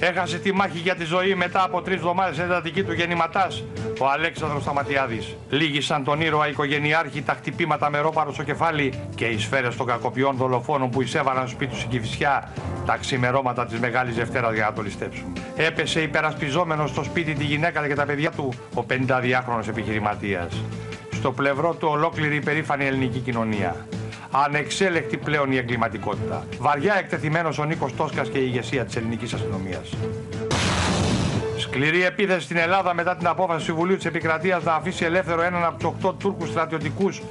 Έχασε τη μάχη για τη ζωή μετά από τρεις εβδομάδες εντατική του γεννηματάς ο Αλέξανδρος Σταματιάδης. Λίγησαν τον ήρωα οικογενειάρχη τα χτυπήματα με ρόπαρο στο κεφάλι και οι σφαίρες των κακοποιών δολοφόνων που εισέβαλαν στο σπίτι του στην Κυφυσιά τα ξημερώματα της Μεγάλης Δευτέρας για να το ληστέψουν. Έπεσε υπερασπιζόμενος στο σπίτι τη γυναίκα και τα παιδιά του ο 52χρονο επιχειρηματίας. Στο πλευρό του ολόκληρη η περήφανη ελληνική κοινωνία. Ανεξέλεκτη πλέον η εγκληματικότητα. Βαριά εκτεθειμένος ο Νίκος Τόσκας και η ηγεσία της ελληνικής αστυνομίας. Σκληρή επίθεση στην Ελλάδα μετά την απόφαση του Συμβουλίου της Επικρατείας να αφήσει ελεύθερο έναν από τους 8 Τούρκους στρατιωτικούς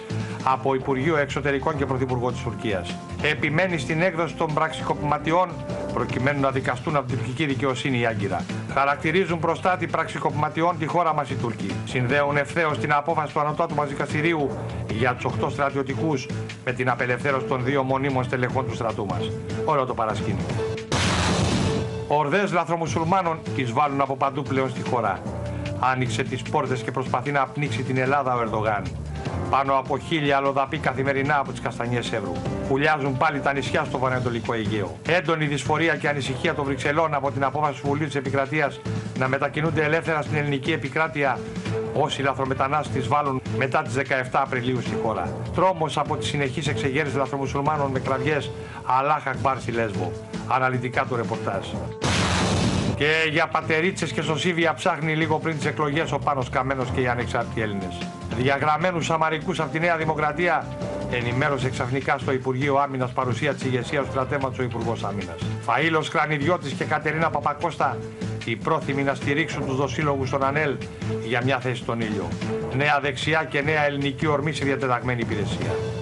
από Υπουργείο Εξωτερικών και Πρωθυπουργό της Τουρκίας. Επιμένει στην έκδοση των πραξικοπηματιών προκειμένου να δικαστούν από την τουρκική δικαιοσύνη η Άγκυρα. Χαρακτηρίζουν προστάτη πραξικοπηματιών τη χώρα μας οι Τούρκοι. Συνδέουν ευθέως την απόφαση του Ανωτάτου μα δικαστηρίου για τους 8 στρατιωτικούς με την απελευθέρωση των δύο μονίμων στελεχών του στρατού μας. Όλο το παρασκήνιο. Ορδές λαθρομουσουλμάνων εισβάλλουν από παντού πλέον στη χώρα. Άνοιξε τις πόρτες και προσπαθεί να πνίξει την Ελλάδα ο Ερδογάν. Πάνω από χίλια αλλοδαπή καθημερινά από τις Καστανιές Εύρου. Πουλιάζουν πάλι τα νησιά στο βορειοανατολικό Αιγαίο. Έντονη δυσφορία και ανησυχία των Βρυξελών από την απόφαση του Βουλίου της Επικρατείας να μετακινούνται ελεύθερα στην ελληνική επικράτεια όσοι λαθρομετανάστες βάλουν μετά τις 17 Απριλίου στη χώρα. Τρόμος από τις συνεχείς εξεγέρσεις λαθρομουσουλμάνων με κραυγές Αλάχ Ακμπάρ στη Λέσβο. Αναλυτικά το ρεπορτάζ. Και για πατερίτσες και σωσίβια ψάχνει λίγο πριν τις εκλογές ο Πάνος Καμένος και οι ανεξάρτητοι Έλληνες. Διαγραμμένους Σαμαρικούς από τη Νέα Δημοκρατία ενημέρωσε ξαφνικά στο Υπουργείο Άμυνας παρουσία της ηγεσίας του στρατεύματος ο Υπουργός Άμυνας. Φαΐλος Κρανιδιώτης και Κατερίνα Παπακώστα οι πρόθυμοι να στηρίξουν τους δοσύλλογους των ΑΝΕΛ για μια θέση στον ήλιο. Νέα δεξιά και νέα ελληνική ορμή σε διατεταγμένη υπηρεσία.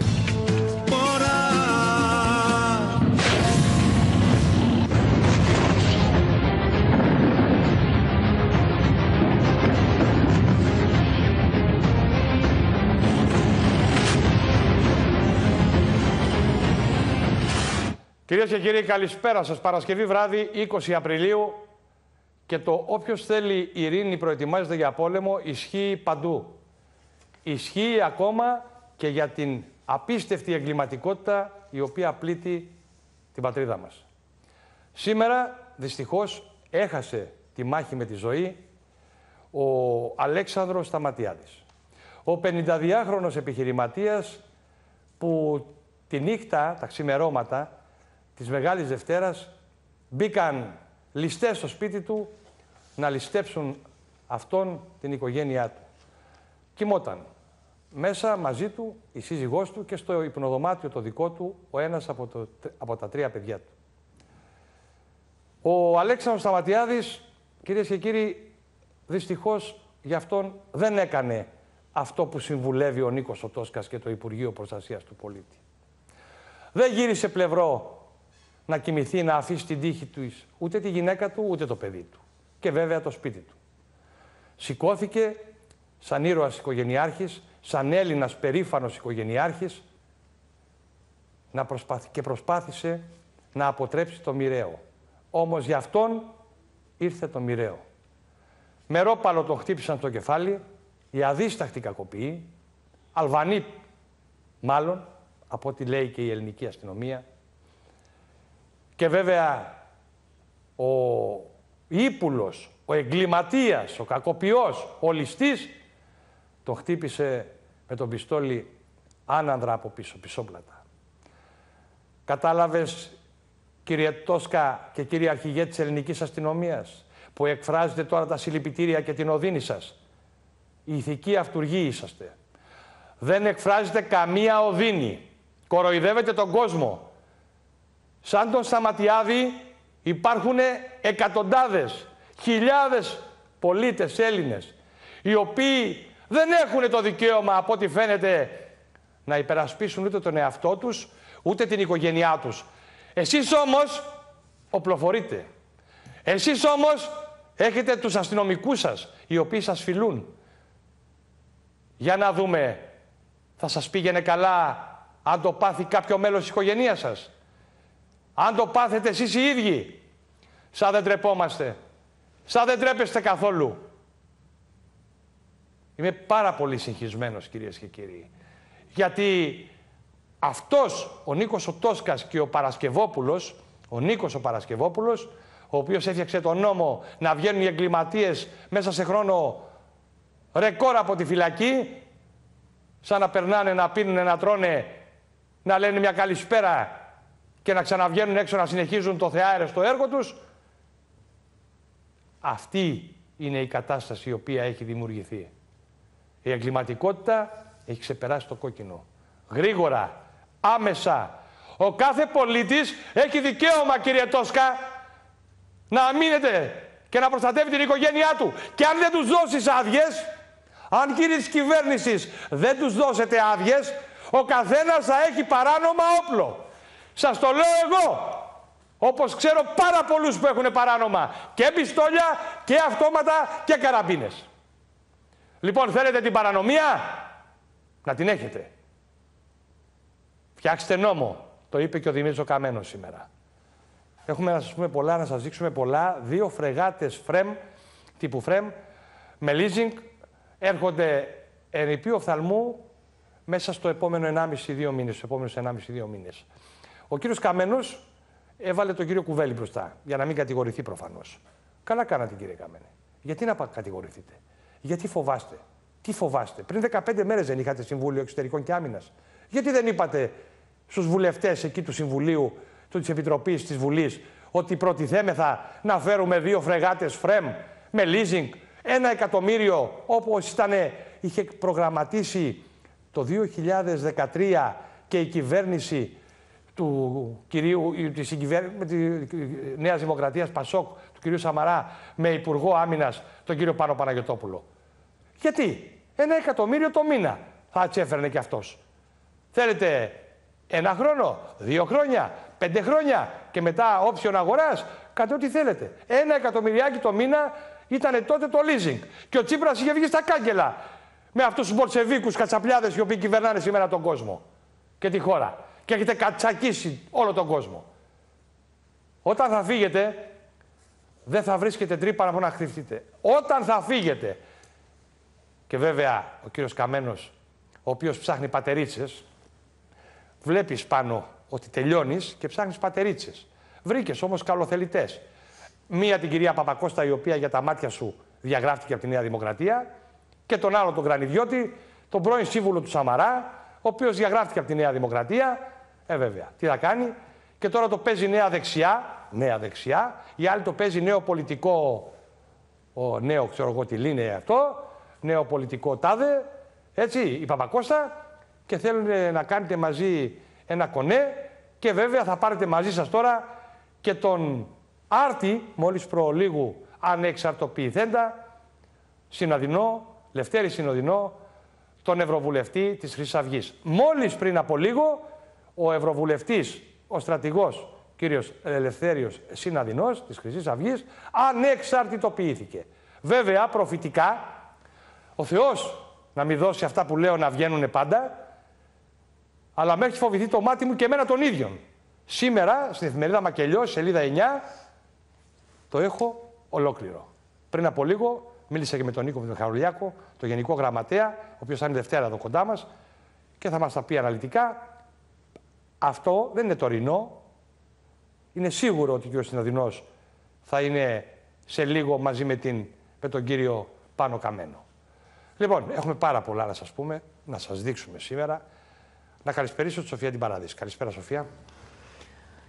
Κυρίες και κύριοι, καλησπέρα σας. Παρασκευή βράδυ 20 Απριλίου και το όποιος θέλει ειρήνη προετοιμάζεται για πόλεμο ισχύει παντού. Ισχύει ακόμα και για την απίστευτη εγκληματικότητα η οποία πλήττει την πατρίδα μας. Σήμερα δυστυχώς έχασε τη μάχη με τη ζωή ο Αλέξανδρος Σταματιάδης. Ο 52χρονος επιχειρηματίας που τη νύχτα, τα ξημερώματα, της Μεγάλης Δευτέρας μπήκαν ληστές στο σπίτι του να ληστέψουν αυτόν την οικογένειά του. Κοιμόταν μέσα μαζί του η σύζυγός του και στο υπνοδωμάτιο το δικό του ο ένας από, το, από τα τρία παιδιά του. Ο Αλέξανδρος Σταματιάδης, κυρίες και κύριοι, δυστυχώς για αυτόν δεν έκανε αυτό που συμβουλεύει ο Νίκος Οτόσκας και το Υπουργείο Προστασίας του Πολίτη. Δεν γύρισε πλευρό να κοιμηθεί, να αφήσει την τύχη του ούτε τη γυναίκα του, ούτε το παιδί του. Και βέβαια το σπίτι του. Σηκώθηκε σαν ήρωας οικογενειάρχης, σαν Έλληνας περήφανος οικογενειάρχης να και προσπάθησε να αποτρέψει το μοιραίο. Όμως για αυτόν ήρθε το μοιραίο. Με ρόπαλο τον χτύπησαν στο κεφάλι, οι αδίσταχτοι κακοποιοί, Αλβανοί μάλλον, από ό,τι λέει και η ελληνική αστυνομία, και βέβαια ο ύπουλος, ο εγκληματίας, ο κακοποιός, ο ληστής, τον χτύπησε με τον πιστόλι άνανδρα από πίσω, πισόπλατα. Κατάλαβες, κύριε Τόσκα και κύριε Αρχηγέ της Ελληνικής Αστυνομίας, που εκφράζετε τώρα τα συλληπιτήρια και την οδύνη σας. Η ηθική αυτούργοι είσαστε. Δεν εκφράζετε καμία οδύνη. Κοροϊδεύετε τον κόσμο. Σαν τον Σταματιάδη υπάρχουν εκατοντάδες, χιλιάδες πολίτες Έλληνες, οι οποίοι δεν έχουν το δικαίωμα, από ό,τι φαίνεται, να υπερασπίσουν ούτε τον εαυτό τους, ούτε την οικογένειά τους. Εσείς όμως οπλοφορείτε. Εσείς όμως έχετε τους αστυνομικούς σας, οι οποίοι σας φιλούν. Για να δούμε, θα σας πήγαινε καλά αν το πάθει κάποιο μέλος της οικογένειας σας. Αν το πάθετε εσείς οι ίδιοι, σαν δεν τρεπόμαστε, σαν δεν τρέπεστε καθόλου. Είμαι πάρα πολύ συγχυσμένος κυρίες και κύριοι. Γιατί αυτός ο Νίκος ο Τόσκας και ο Παρασκευόπουλος, ο Νίκος ο Παρασκευόπουλος, ο οποίος έφτιαξε τον νόμο να βγαίνουν οι εγκληματίες μέσα σε χρόνο ρεκόρ από τη φυλακή, σαν να περνάνε, να πίνουν, να τρώνε, να λένε μια καλησπέρα και να ξαναβγαίνουν έξω να συνεχίζουν το θεάρεστο έργο τους. Αυτή είναι η κατάσταση η οποία έχει δημιουργηθεί. Η εγκληματικότητα έχει ξεπεράσει το κόκκινο. Γρήγορα, άμεσα. Ο κάθε πολίτης έχει δικαίωμα, κύριε Τόσκα, να αμήνεται και να προστατεύει την οικογένειά του. Και αν δεν τους δώσεις άδειες, αν κύριε της κυβέρνησης δεν τους δώσετε άδειες, ο καθένας θα έχει παράνομα όπλο. Σας το λέω εγώ. Όπως ξέρω πάρα πολλούς που έχουν παράνομα και πιστόλια και αυτόματα και καραμπίνες. Λοιπόν, θέλετε την παρανομία, να την έχετε. Φτιάξτε νόμο. Το είπε και ο Δημήτρης ο Καμένος σήμερα. Έχουμε να σας πούμε πολλά, να σας δείξουμε πολλά. Δύο φρεγάτες φρέμ, τύπου φρέμ, με leasing, έρχονται ερυπή οφθαλμού μέσα στο επόμενο 1,5-2 μήνες, στους επόμενους 1,5-2 μήνες. Ο κύριος Καμένος έβαλε τον κύριο Κουβέλη μπροστά, για να μην κατηγορηθεί προφανώς. Καλά κάνατε κύριε Καμένη. Γιατί να κατηγορηθείτε; Γιατί φοβάστε; Τι φοβάστε; Πριν 15 μέρες δεν είχατε Συμβούλιο Εξωτερικών και Άμυνας. Γιατί δεν είπατε στους βουλευτές εκεί του Συμβουλίου της Επιτροπής της Βουλής ότι προτιθέμεθα να φέρουμε δύο φρεγάτες φρέμ με leasing ένα εκατομμύριο όπως ήταν, είχε προγραμματίσει το 2013 και η κυβέρνηση του κυρίου, της με τη Νέας Δημοκρατίας Πασόκ, του κυρίου Σαμαρά, με Υπουργό Άμυνας, τον κύριο Πάνο Παναγιωτόπουλο. Γιατί; Ένα εκατομμύριο το μήνα θα τσέφερνε κι αυτός. Θέλετε ένα χρόνο, δύο χρόνια, πέντε χρόνια και μετά option αγοράς, κάτι ό,τι θέλετε. Ένα εκατομμυριάκι το μήνα ήταν τότε το leasing. Και ο Τσίπρας είχε βγει στα κάγκελα με αυτούς τους Μπολσεβίκους κατσαπλιάδες οι οποίοι κυβερνάνε σήμερα τον κόσμο και τη χώρα. Και έχετε κατσακίσει όλο τον κόσμο. Όταν θα φύγετε, δεν θα βρίσκετε τρύπα να χτυπηθείτε. Όταν θα φύγετε, και βέβαια ο κύριος Καμένος, ο οποίος ψάχνει πατερίτσες, βλέπεις πάνω ότι τελειώνεις και ψάχνεις πατερίτσες. Βρήκες όμως καλοθελητές. Μία την κυρία Παπακώστα, η οποία για τα μάτια σου διαγράφτηκε από τη Νέα Δημοκρατία, και τον άλλο τον Κρανιδιώτη, τον πρώην σύμβουλο του Σαμαρά, ο οποίος διαγράφτηκε από τη Νέα Δημοκρατία. Ε, βέβαια, τι θα κάνει; Και τώρα το παίζει νέα δεξιά. Νέα δεξιά. Η άλλη το παίζει νέο πολιτικό. Ο νέο, ξέρω εγώ τι λύνε αυτό. Νέο πολιτικό τάδε. Έτσι, η Παπακώστα. Και θέλουν να κάνετε μαζί ένα κονέ. Και βέβαια θα πάρετε μαζί σας τώρα και τον Άρτη, μόλις προλίγου ανεξαρτοποιηθέντα, Συναδεινό, Λευτέρη Συνοδεινό, τον Ευρωβουλευτή της Χρυσής Αυγής. Μόλις πριν από λίγο, ο Ευρωβουλευτής, ο στρατηγός κύριος Ελευθέριος Συναδεινός της Χρυσής Αυγής, ανεξαρτητοποιήθηκε. Βέβαια, προφητικά, ο Θεός να μην δώσει αυτά που λέω να βγαίνουν πάντα, αλλά με έχει φοβηθεί το μάτι μου και εμένα τον ίδιο. Σήμερα, στην εφημερίδα Μακελιός, σελίδα 9, το έχω ολόκληρο. Πριν από λίγο μίλησα και με τον Νίκο Μιχαηλιάκο, τον Γενικό Γραμματέα, ο οποίος θα είναι Δευτέρα εδώ κοντά μας και θα μας τα πει αναλυτικά. Αυτό δεν είναι τωρινό. Είναι σίγουρο ότι ο κ. Συναδεινός θα είναι σε λίγο μαζί με, την, με τον κύριο Πάνο Καμένο. Λοιπόν, έχουμε πάρα πολλά να σας πούμε, να σας δείξουμε σήμερα. Να καλησπερίσω τη Σοφία την Παράδειση. Καλησπέρα, Σοφία.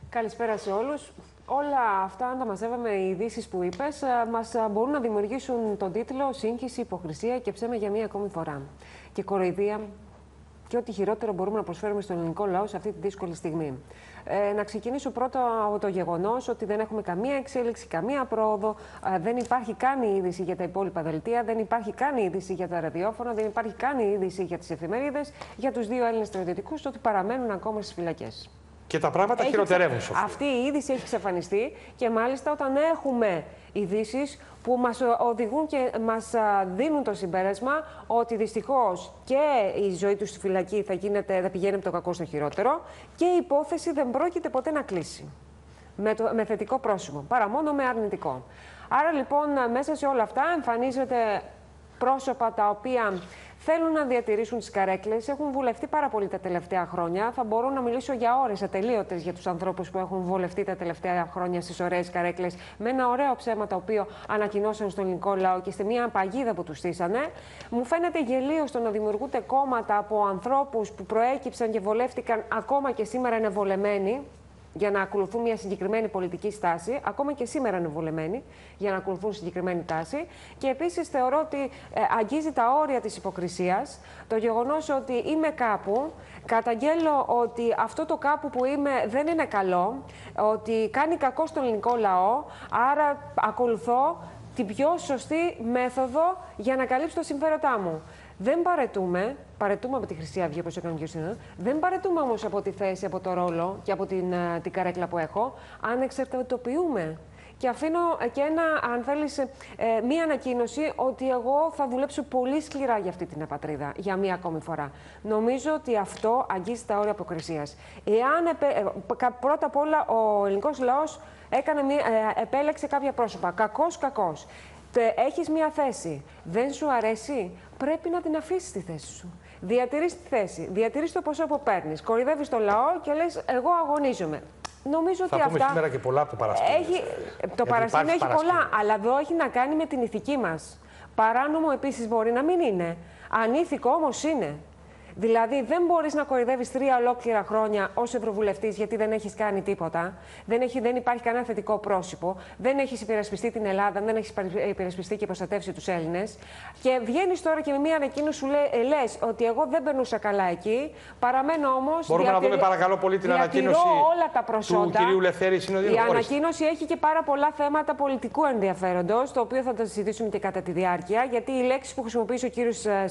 Καλησπέρα σε όλους. Όλα αυτά, αν τα μαζεύαμε οι ειδήσεις που είπες, ε, μας ε, μπορούν να δημιουργήσουν τον τίτλο Σύγχυση, Υποκρισία και ψέμα για μία ακόμη φορά. Και κοροϊδία και ό,τι χειρότερο μπορούμε να προσφέρουμε στον ελληνικό λαό σε αυτή τη δύσκολη στιγμή. Ε, να ξεκινήσω πρώτα από το γεγονός ότι δεν έχουμε καμία εξέλιξη, καμία πρόοδο, ε, δεν υπάρχει καν η είδηση για τα υπόλοιπα δελτία, δεν υπάρχει καν η είδηση για τα ραδιόφωνα, δεν υπάρχει καν η είδηση για τις εφημερίδες, για τους δύο Έλληνες στρατιωτικούς ότι παραμένουν ακόμα στις φυλακές. Και τα πράγματα έχει χειροτερεύουν. Ξε... Αυτή η είδηση έχει εξαφανιστεί και μάλιστα όταν έχουμε ειδήσεις που μας οδηγούν και μας δίνουν το συμπέρασμα ότι δυστυχώς και η ζωή τους στη φυλακή θα, γίνεται, θα πηγαίνει από το κακό στο χειρότερο και η υπόθεση δεν πρόκειται ποτέ να κλείσει με, το, με θετικό πρόσημο, παρά μόνο με αρνητικό. Άρα λοιπόν μέσα σε όλα αυτά εμφανίζεται πρόσωπα τα οποία θέλουν να διατηρήσουν τις καρέκλες. Έχουν βουλευτεί πάρα πολύ τα τελευταία χρόνια. Θα μπορώ να μιλήσω για ώρες ατελείωτες για τους ανθρώπους που έχουν βουλευτεί τα τελευταία χρόνια στις ωραίες καρέκλες με ένα ωραίο ψέμα το οποίο ανακοινώσαν στον ελληνικό λαό και στη μία παγίδα που τους στήσανε. Μου φαίνεται γελίο στο να δημιουργούνται κόμματα από ανθρώπους που προέκυψαν και βολεύτηκαν ακόμα και σήμερα είναι βολεμένοι για να ακολουθούν μια συγκεκριμένη πολιτική στάση, ακόμα και σήμερα είναι βολεμένοι για να ακολουθούν συγκεκριμένη τάση. Και επίσης θεωρώ ότι ε, αγγίζει τα όρια της υποκρισίας το γεγονός ότι είμαι κάπου, καταγγέλω ότι αυτό το κάπου που είμαι δεν είναι καλό, ότι κάνει κακό στον ελληνικό λαό, άρα ακολουθώ την πιο σωστή μέθοδο για να καλύψω τα συμφέροντά μου. Δεν παρετούμε, παρετούμε από τη Χρυσή Αυγή, όπως έκανε ο κ. Δεν παρετούμε όμως από τη θέση, από το ρόλο και από την, ε, την καρέκλα που έχω. Ανεξαρτητοποιούμε. Και αφήνω και ένα, αν θέλεις, ε, μία ανακοίνωση ότι εγώ θα δουλέψω πολύ σκληρά για αυτή την πατρίδα για μία ακόμη φορά. Νομίζω ότι αυτό αγγίζει τα όρια αποκρισίας. Εάν, ε, πρώτα απ' όλα, ο ελληνικός λαός έκανε μία, επέλεξε κάποια πρόσωπα. Κακός, κακός. Έχεις μία θέση. Δεν σου αρέσει; Πρέπει να την αφήσεις τη θέση σου. Διατηρείς τη θέση, διατηρείς το ποσό που παίρνεις. Κορυδεύεις το λαό και λες: Εγώ αγωνίζομαι. Νομίζω θα ότι πούμε αυτά. σήμερα και πολλά από το παρασκήνιο. Έχει... Το παρασκήνιο έχει πολλά, αλλά εδώ έχει να κάνει με την ηθική μας. Παράνομο επίσης μπορεί να μην είναι. Ανήθικο όμως είναι. Δηλαδή, δεν μπορείς να κορυδεύεις τρία ολόκληρα χρόνια ως Ευρωβουλευτής γιατί δεν έχεις κάνει τίποτα. Δεν, έχει, δεν υπάρχει κανένα θετικό πρόσωπο. Δεν έχεις υπερασπιστεί την Ελλάδα, δεν έχεις υπερασπιστεί και προστατεύσει τους Έλληνες. Και βγαίνεις τώρα και με μία ανακοίνωση σου λες ότι εγώ δεν περνούσα καλά εκεί. Παραμένω όμως. Μπορούμε διατηρη... να δούμε παρακαλώ πολύ την ανακοίνωση όλα τα προσόντα. του κυρίου Λευθέρη Συνοδίνου. Η ανακοίνωση έχει και πάρα πολλά θέματα πολιτικού ενδιαφέροντος, το οποίο θα τα συζητήσουμε και κατά τη διάρκεια. Γιατί οι λέξεις που χρησιμοποιήσει ο κύριος ε,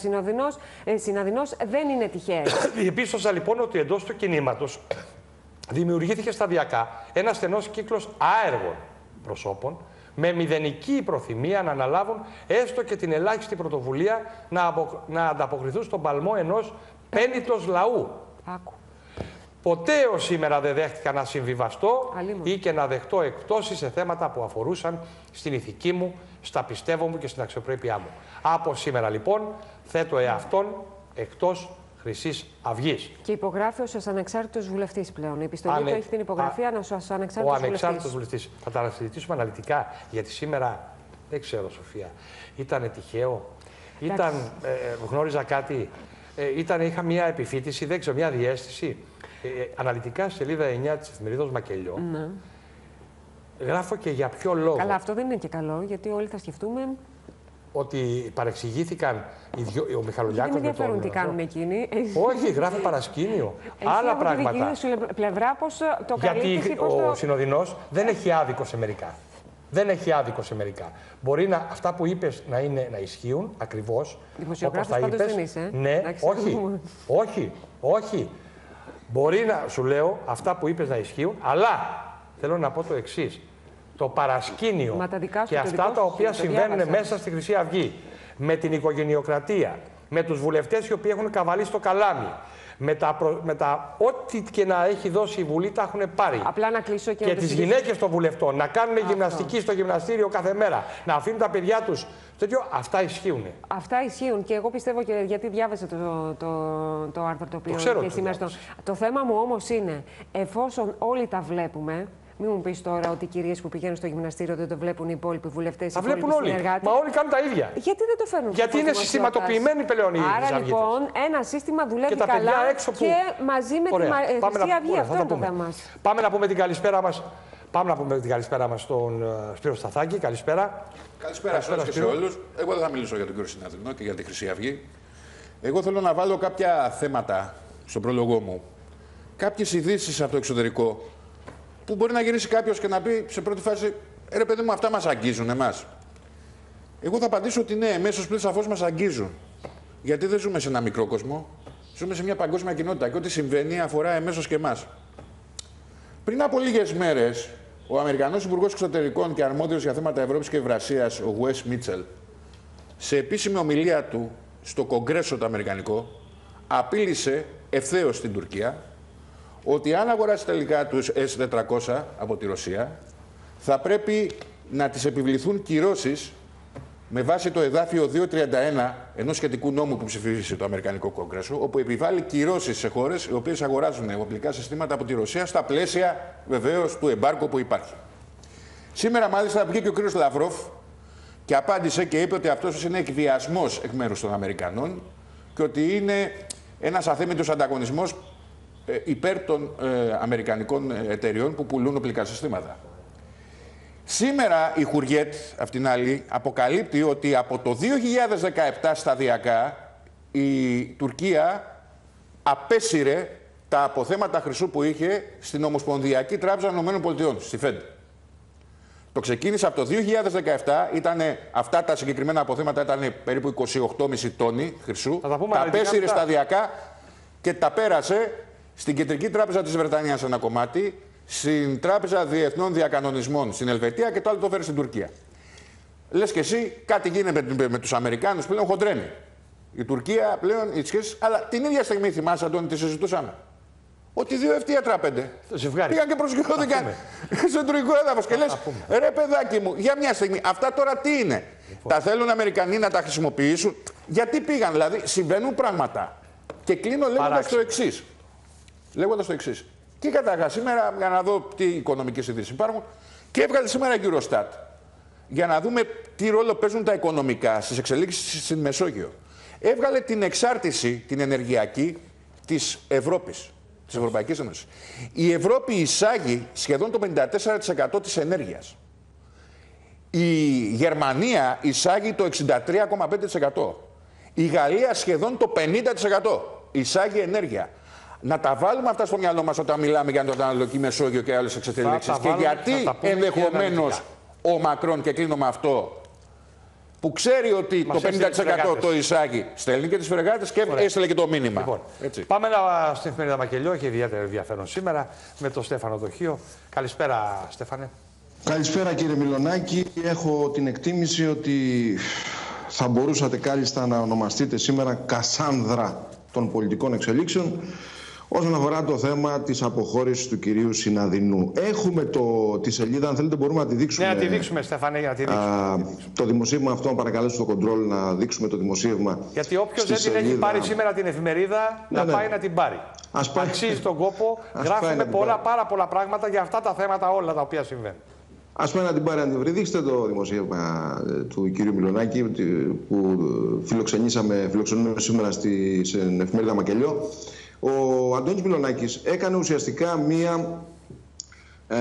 Συναδεινός δεν είναι τυχαίε. Διεπίστωσα λοιπόν ότι εντός του κινήματος δημιουργήθηκε σταδιακά ένα στενός κύκλος άεργων προσώπων με μηδενική προθυμία να αναλάβουν έστω και την ελάχιστη πρωτοβουλία να, απο... να ανταποκριθούν στον παλμό ενός πέννητος λαού. Άκου. Ποτέ ως σήμερα δεν δέχτηκα να συμβιβαστώ ή και να δεχτώ εκτόσει σε θέματα που αφορούσαν στην ηθική μου, στα πιστεύω μου και στην αξιοπρέπειά μου. Από σήμερα λοιπόν θέτω εαυτόν εκτός Χρυσής Αυγής. Και υπογράφει ως ανεξάρτητος βουλευτής πλέον. Η επιστολή Ανε... του έχει την υπογραφή ω ανεξάρτητος βουλευτή. Ο ανεξάρτητος βουλευτής. Θα τα συζητήσουμε αναλυτικά γιατί σήμερα δεν ξέρω, Σοφία. Ήταν τυχαίο; Ήταν, ε, ε, γνώριζα κάτι; Ε, ήταν, είχα μια επιφύτηση, δεν ξέρω, μια διέστηση. Ε, ε αναλυτικά σελίδα 9 της εφημερίδας Μακελιό. Ναι. Γράφω και για ποιο λόγο. Καλά, αυτό δεν είναι και καλό, γιατί όλοι θα σκεφτούμε ότι παρεξηγήθηκαν οι δυο, ο Μιχαλολιάκος με τον... Δεν ενδιαφέρουν τι κάνουν εκείνοι. Όχι, γράφει παρασκήνιο. Άλλα πράγματα. Από την σου πλευρά πώς το Γιατί ο το... Συνοδεινός δεν έχει άδικο σε μερικά. Δεν έχει άδικο σε μερικά. Μπορεί να, αυτά που είπες να, είναι, να ισχύουν ακριβώς. Όπως τα είπες. Ναι, όχι, όχι, όχι. Μπορεί να σου λέω αυτά που είπες να ισχύουν, αλλά θέλω να πω το εξής το παρασκήνιο και αυτά τα οποία συμβαίνουν μέσα στη Χρυσή Αυγή, με την οικογενειοκρατία, με τους βουλευτές οι οποίοι έχουν καβαλεί στο καλάμι, με τα, με τα ό,τι και να έχει δώσει η Βουλή τα έχουν πάρει. Απλά να κλείσω και, και τις γυναίκες των βουλευτών, να κάνουν γυμναστική στο γυμναστήριο κάθε μέρα, να αφήνουν τα παιδιά τους τέτοιο, αυτά ισχύουν. Αυτά ισχύουν και εγώ πιστεύω και γιατί διάβασα το, το, το, άρθρο το οποίο το ξέρω και σήμερα. Το, το θέμα μου όμως είναι, εφόσον όλοι τα βλέπουμε, μην μου πεις τώρα ότι οι κυρίες που πηγαίνουν στο γυμναστήριο δεν το βλέπουν οι υπόλοιποι βουλευτές. Τα βλέπουν όλοι. Μα όλοι κάνουν τα ίδια. Γιατί δεν το φέρνουν Γιατί είναι συστηματοποιημένοι πλέον οι Άρα λοιπόν ένα σύστημα δουλεύει και καλά έξω που... και μαζί με Ωραία. τη Χρυσή Αυγή. Αυτό είναι το θέμα Πάμε να πούμε την καλησπέρα μα. Πάμε να πούμε την καλησπέρα μας στον uh, Σπύρο Σταθάκη. Καλησπέρα. Καλησπέρα, καλησπέρα σε όλους. Εγώ δεν θα μιλήσω για τον κύριο Συναδρινό και για τη Χρυσή Αυγή. Εγώ θέλω να βάλω κάποια θέματα στον πρόλογό μου. Κάποιες ειδήσεις από το εξωτερικό που μπορεί να γυρίσει κάποιος και να πει σε πρώτη φάση, «Ε, ρε παιδί μου, αυτά μας αγγίζουν εμάς. Εγώ θα απαντήσω ότι ναι, εμέσω πλήρω σαφώς μας αγγίζουν. Γιατί δεν ζούμε σε ένα μικρό κόσμο. Ζούμε σε μια παγκόσμια κοινότητα και ό,τι συμβαίνει αφορά εμέσως και εμάς. Πριν από λίγες μέρες, ο Αμερικανός Υπουργός Εξωτερικών και αρμόδιος για θέματα Ευρώπης και Ευρασίας, ο Wes Μίτσελ, σε επίσημη ομιλία του στο Κογκρέσο το Αμερικανικό, απείλησε ευθέως την Τουρκία ότι αν αγοράσει τελικά τους S-400 από τη Ρωσία, θα πρέπει να τις επιβληθούν κυρώσεις με βάση το εδάφιο 231 ενός σχετικού νόμου που ψηφίσει το Αμερικανικό Κόγκρεσο, όπου επιβάλλει κυρώσεις σε χώρες οι οποίες αγοράζουν οπλικά συστήματα από τη Ρωσία στα πλαίσια βεβαίως του εμπάρκου που υπάρχει. Σήμερα, μάλιστα, βγήκε ο κ. Λαυρόφ και απάντησε και είπε ότι αυτός είναι εκβιασμός εκ μέρους των Αμερικανών και ότι είναι ένας αθέμητος ανταγωνισμός ε, υπέρ των ε, Αμερικανικών εταιριών που πουλούν οπλικά συστήματα. Σήμερα η Χουριέτ, απ' την άλλη, αποκαλύπτει ότι από το 2017 σταδιακά η Τουρκία απέσυρε τα αποθέματα χρυσού που είχε στην Ομοσπονδιακή Τράπεζα ΗΠΑ, στη ΦΕΔ. Το ξεκίνησε από το 2017, ήτανε, αυτά τα συγκεκριμένα αποθέματα ήταν περίπου 28,5 τόνοι χρυσού. Θα τα πούμε τα αναλυτικά απέσυρε μετά. σταδιακά και τα πέρασε στην Κεντρική Τράπεζα της Βρετανίας ένα κομμάτι, στην Τράπεζα Διεθνών Διακανονισμών στην Ελβετία και το άλλο το φέρει στην Τουρκία. Λες και εσύ κάτι γίνεται με, με τους Αμερικάνους πλέον χοντρένει. Η Τουρκία πλέον, οι σχέσεις, αλλά την ίδια στιγμή θυμάσαι Αντώνη τι συζητούσαμε. Ότι δύο ευτίατρα πέντε. Το ζευγάρι. Πήγαν και προσγειώθηκαν πούμε. στο τουρκικό έδαφος. Και λες, πούμε. ρε παιδάκι μου, για μια στιγμή, αυτά τώρα τι είναι; Τα θέλουν οι Αμερικανοί να τα χρησιμοποιήσουν; Γιατί πήγαν, δηλαδή, συμβαίνουν πράγματα. Και κλείνω λέγοντας Παράξενο. το εξής. Λέγοντας το εξής. Και καταρχάς σήμερα, για να δω τι οικονομικές ειδήσει υπάρχουν, και έβγαλε σήμερα η Eurostat για να δούμε τι ρόλο παίζουν τα οικονομικά στις εξελίξεις στην Μεσόγειο. Έβγαλε την εξάρτηση, την ενεργειακή, της Ευρώπης. Της Ευρωπαϊκής Ένωσης. Η Ευρώπη εισάγει σχεδόν το 54% της ενέργειας. Η Γερμανία εισάγει το 63,5%. Η Γαλλία σχεδόν το 50% εισάγει ενέργεια. Να τα βάλουμε αυτά στο μυαλό μας όταν μιλάμε για την Ανατολική Μεσόγειο και άλλες εξελίξεις. τα Και βάλουμε, θα γιατί τα πούμε και ενδεχομένως αναλυτικά. ο Μακρόν, και κλείνω με αυτό, που ξέρει ότι Μας το έστειλε τις 50% φρεγάτες. το εισάγει, στέλνει και τις φρεγάτες και Ωραία. έστειλε και το μήνυμα. Λοιπόν, Έτσι. πάμε να, στην εφημερίδα Μακελιό. Έχει ιδιαίτερο ενδιαφέρον σήμερα με τον Στέφανο Δοχείο. Καλησπέρα, Στέφανε. Καλησπέρα κύριε Μιλονάκη. Έχω την εκτίμηση ότι θα μπορούσατε κάλλιστα να ονομαστείτε σήμερα Κασάνδρα των πολιτικών εξελίξεων όσον αφορά το θέμα της αποχώρησης του κυρίου Συναδεινού. Έχουμε το, τη σελίδα, αν θέλετε μπορούμε να τη δείξουμε. Ναι, να τη δείξουμε, Στέφανε, για να τη δείξουμε. Α, το δημοσίευμα αυτό, να παρακαλέσω στο κοντρόλ να δείξουμε το δημοσίευμα. Γιατί όποιος στη δεν την έχει σελίδα. πάρει σήμερα την εφημερίδα, Ναι, να ναι. πάει να την πάρει. Ας πάει. Αξίζει τον κόπο. Ας πάει Γράφουμε να την πολλά, πάρει. πάρα πολλά πράγματα για αυτά τα θέματα όλα τα οποία συμβαίνουν. Ας πούμε να την πάρει να την βρει. Δείξτε το δημοσίευμα ε, του κυρίου Μιλονάκη ότι- που ε, φιλοξενήσαμε, φιλοξενούμε σήμερα στη, στην εφημερίδα Μακελιό. Ο Αντώνης Μιλονάκης έκανε ουσιαστικά μία ε,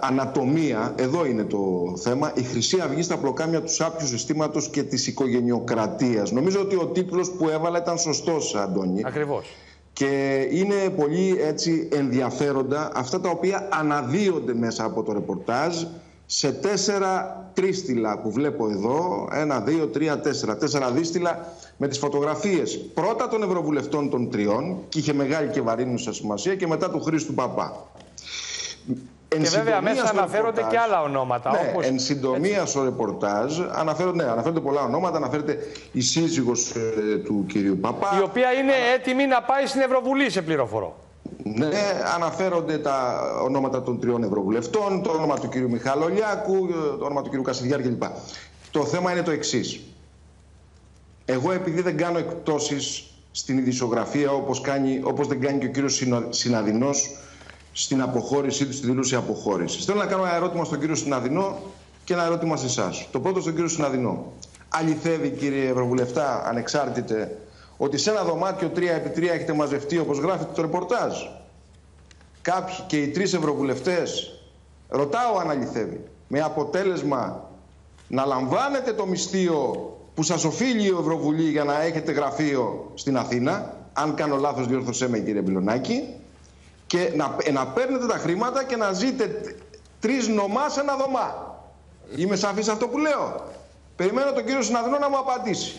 ανατομία, εδώ είναι το θέμα, η Χρυσή Αυγή στα πλοκάμια του σάπιου συστήματος και της οικογενειοκρατίας. Νομίζω ότι ο τίτλος που έβαλα ήταν σωστός, Αντώνη. Ακριβώς. Και είναι πολύ έτσι ενδιαφέροντα αυτά τα οποία αναδύονται μέσα από το ρεπορτάζ σε τέσσερα τρίστιλα που βλέπω εδώ. Ένα, δύο, τρία, τέσσερα. Τέσσερα δίστιλα με τις φωτογραφίες πρώτα των Ευρωβουλευτών των τριών και είχε μεγάλη και βαρύνουσα σημασία και μετά του Χρήστου Παπά. Εν Και βέβαια συντομία μέσα στο αναφέρονται ρεπορτάζ- και άλλα ονόματα. ναι, όπως... εν συντομία στο ρεπορτάζ αναφέρονται, ναι, αναφέρονται πολλά ονόματα. Αναφέρεται η σύζυγος ε, του κυρίου Παπά. Η οποία είναι έτοιμη να πάει στην Ευρωβουλή, σε πληροφορώ. Ναι, αναφέρονται τα ονόματα των τριών Ευρωβουλευτών, το όνομα του κύριου Μιχαλολιάκου, το όνομα του κύριου Κασιδιάρη κλπ. Το θέμα είναι το εξής. Εγώ επειδή δεν κάνω εκπτώσεις στην ειδησιογραφία όπως, κάνει, όπως δεν κάνει και ο κύριος Συνο- Συναδεινός στην αποχώρησή του, στη δήλωση αποχώρησης. Θέλω να κάνω ένα ερώτημα στον κύριο Συναδεινό και ένα ερώτημα σε εσάς. Το πρώτο στον κύριο Συναδεινό. Αληθεύει κύριε Ευρωβουλευτά, ανεξάρτητε, ότι σε ένα δωμάτιο 3x3 έχετε μαζευτεί όπως γράφει το ρεπορτάζ. Κάποιοι και οι τρεις ευρωβουλευτές, ρωτάω αν αληθεύει, με αποτέλεσμα να λαμβάνετε το μισθείο που σας οφείλει η Ευρωβουλή για να έχετε γραφείο στην Αθήνα, αν κάνω λάθος διόρθωσέ με κύριε Μπιλονάκη, και να, ε, να παίρνετε τα χρήματα και να ζείτε τ- τρεις νομά σε ένα δωμά. Είμαι σαφής σε αυτό που λέω. Περιμένω τον κύριο Συναδρό να μου απαντήσει.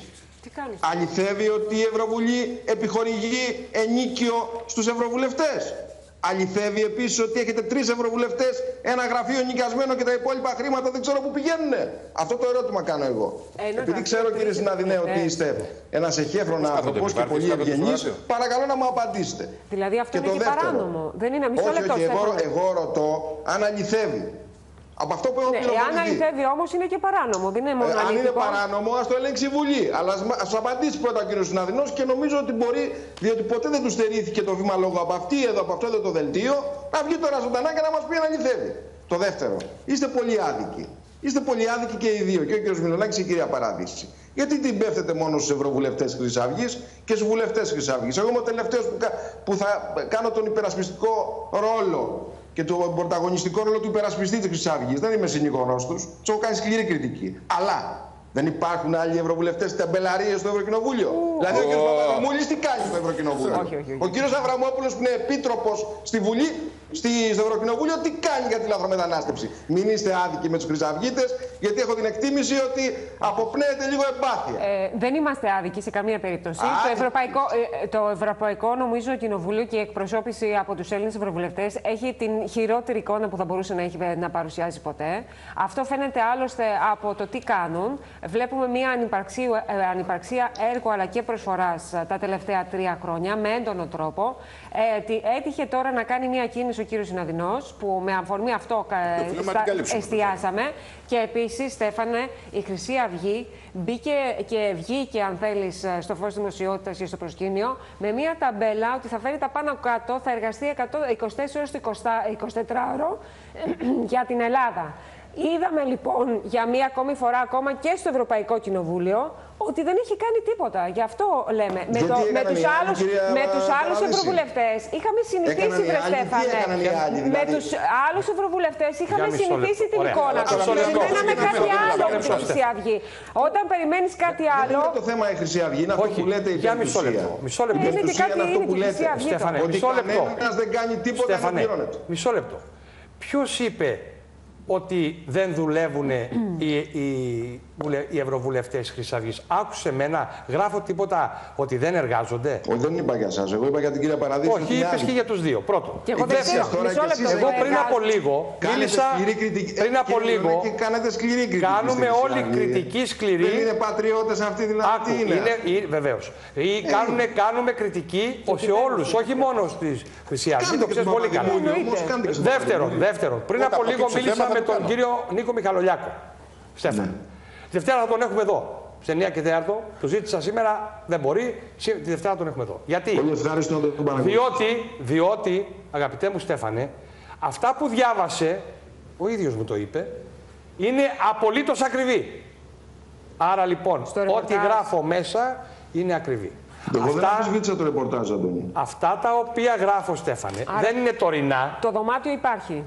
Τι κάνεις; Αληθεύει ότι η Ευρωβουλή επιχορηγεί ενίκιο στους ευρωβουλευτές. Αληθεύει επίσης ότι έχετε τρεις ευρωβουλευτές, ένα γραφείο νοικιασμένο και τα υπόλοιπα χρήματα δεν ξέρω πού πηγαίνουν. Αυτό το ερώτημα κάνω εγώ. Ένα Επειδή γραφείο ξέρω κύριε τρεις Συναδεινέ ότι ευρωβουλευτές. είστε ένας εχέφρον κάθονται άνθρωπος και επιβάρτες, πολύ κάθονται ευγενής, στο γραφείο. παρακαλώ να μου απαντήσετε. Δηλαδή αυτό Και είναι το και δεύτερο. παράνομο. Δεν είναι μισό όχι, λεπτό. όχι, εγώ, Στέφανε. εγώ ρωτώ αν αληθεύει Από αυτό που έχω Ναι, πληροφορηθεί. εάν αληθεύει όμως είναι και παράνομο, δεν είναι μόνο Ε, αν είναι αληθικό. παράνομο, ας το ελέγξει η Βουλή. Αλλά ας σου απαντήσει πρώτα ο κ. Συναδεινός και νομίζω ότι μπορεί, διότι ποτέ δεν του στερήθηκε το βήμα λόγω από αυτή εδώ, από αυτό εδώ το δελτίο, να βγει τώρα ζωντανά και να μας πει αν αληθεύει. Το δεύτερο. Είστε πολύ άδικοι. Είστε πολύ άδικοι και οι δύο, και ο κ. Μιλονάκης και η κυρία Παράδειση. Γιατί την πέφτετε μόνο στους ευρωβουλευτές Χρυσή Αυγής και στους βουλευτές Χρυσή Αυγής. Εγώ είμαι ο τελευταίος που, κα- που θα κάνω τον υπερασπιστικό ρόλο και τον πρωταγωνιστικό ρόλο του υπερασπιστή της Χρυσής Αυγής. Δεν είμαι συνηγορός τους. Τους έχω κάνει σκληρή κριτική. Αλλά δεν υπάρχουν άλλοι ευρωβουλευτές τεμπελαρίε στο Ευρωκοινοβούλιο. Δηλαδή ο κ. Παπαδημούλης τι κάνει στο Ευρωκοινοβούλιο; Όχι, όχι, όχι. Ο κ. Αβραμόπουλος που είναι επίτροπος στη Βουλή, στη, στο Ευρωκοινοβούλιο, τι κάνει για τη λαθρομετανάστευση. Μην είστε άδικοι με τους Χρυσαυγίτες, γιατί έχω την εκτίμηση ότι αποπνέεται λίγο εμπάθεια. Ε, δεν είμαστε άδικοι σε καμία περίπτωση. Άδικοι. Το Ευρωπαϊκό, ε, το Ευρωπαϊκό νομίζω Κοινοβούλιο και η εκπροσώπηση από τους Έλληνες Ευρωβουλευτές έχει την χειρότερη εικόνα που θα μπορούσε να έχει να παρουσιάζει ποτέ. Αυτό φαίνεται άλλωστε από το τι κάνουν. Βλέπουμε μια ανυπαρξία, ε, ανυπαρξία έργου αλλά και προσφοράς τα τελευταία τρία χρόνια με έντονο τρόπο. Ε, τι- έτυχε τώρα να κάνει μια κίνηση ο κύριος Συναδεινός που με αφορμή αυτό ε, Το φίλο στα- την κάλυψε. εστιάσαμε και επίσης Στέφανε η Χρυσή Αυγή μπήκε και βγήκε αν θέλεις στο φως δημοσιότητας και στο προσκήνιο με μια ταμπέλα ότι θα φέρει τα πάνω κάτω, θα εργαστεί 100, 24 ώρες το 24ωρο για την Ελλάδα. Είδαμε λοιπόν για μία ακόμη φορά ακόμα και στο Ευρωπαϊκό Κοινοβούλιο ότι δεν έχει κάνει τίποτα. Γι' αυτό λέμε. Με, Γιατί το, με έκαναν τους οι άλλοι, άλλους, κυρία με τους άλλους Παράδειση; ευρωβουλευτές είχαμε συνηθίσει, Έκαναν οι βρε άλλοι, τι Στέφανε. έκαναν οι άλλοι, Με δηλαδή; τους άλλους ευρωβουλευτές είχαμε μισό λεπτό. συνηθίσει την Ωραία. εικόνα Μισό τους. λεπτό. Περιμέναμε Μισό κάτι λεπτό. άλλο από Μισό τη λεπτό. Χρυσή Αυγή. Όταν περιμένεις κάτι Δεν άλλο, είναι το θέμα η Χρυσή Αυγή, είναι αυτό Όχι, που λέτε η για μισό πεντουσία. λεπτό. Μισό λεπτό. Είναι και Πεντουσία κάτι είναι αυτό είναι που και η Χρυσή λέτε. Αυγή. Στέφανε, Ότι μισό λεπτό. κανένας δεν κάνει τίποτα να Στέφανε, πληρώνεται. μισό λεπτό. Ποιος είπε ότι δεν δουλεύουν οι, οι, βουλε- οι ευρωβουλευτές τη Χρυσή Αυγή. Άκουσε εμένα, γράφω τίποτα ότι δεν εργάζονται. Όχι, δεν είπα για εσά. Εγώ είπα για την κυρία Παραδείσου. Όχι, ότι είναι είπες άλλη. και για τους δύο. Πρώτον. Και εγώ δεν Δεύτερο, ξέρω. τώρα Μισό και λεπτό. εσείς Εγώ δεν πριν από εργάζομαι. λίγο Κάνετε μίλησα. σκληρή κριτική. Πριν Ε, από κύριε λίγο. Λονάκη, κάνετε σκληρή κριτική. Κάνουμε στη Χρυσή όλη Αυγή. κριτική σκληρή. Δεν είναι πατριώτες αυτοί δηλαδή. Άκου, τι είναι; είναι, είναι βεβαίως. Κάνουμε, κάνουμε κριτική σε όλους, όχι μόνος στη Χρυσή Αυγή. Κάντε Το και ξέρεις στον πολύ καλά. Παπαδημούλη, όμως, κάντε και στον Δεύτερον, Παπαδημούλη. δεύτερον, πριν Όταν από λίγο αποκύψει μίλησα θέμα, με θα το τον κάνω. κύριο Νίκο Μιχαλολιάκο. Στέφαν. Τη Δευτέρα θα τον έχουμε εδώ. Σε 9 και 4 του ζήτησα σήμερα, δεν μπορεί. Σή- Τη Δευτέρα τον έχουμε εδώ. Γιατί, Πολύ ευχάριστο να το παρακολουθήσω. διότι, διότι, αγαπητέ μου Στέφανε, αυτά που διάβασε, ο ίδιος μου το είπε, είναι απολύτως ακριβή. Άρα λοιπόν, Στο ό,τι ρεπορτάζ. γράφω μέσα είναι ακριβή. Εγώ δεν Αυτά, αμφισβήτησα το ρεπορτάζ, Αντώνη. αυτά τα οποία γράφω, Στέφανε, δεν είναι τωρινά. Το δωμάτιο υπάρχει.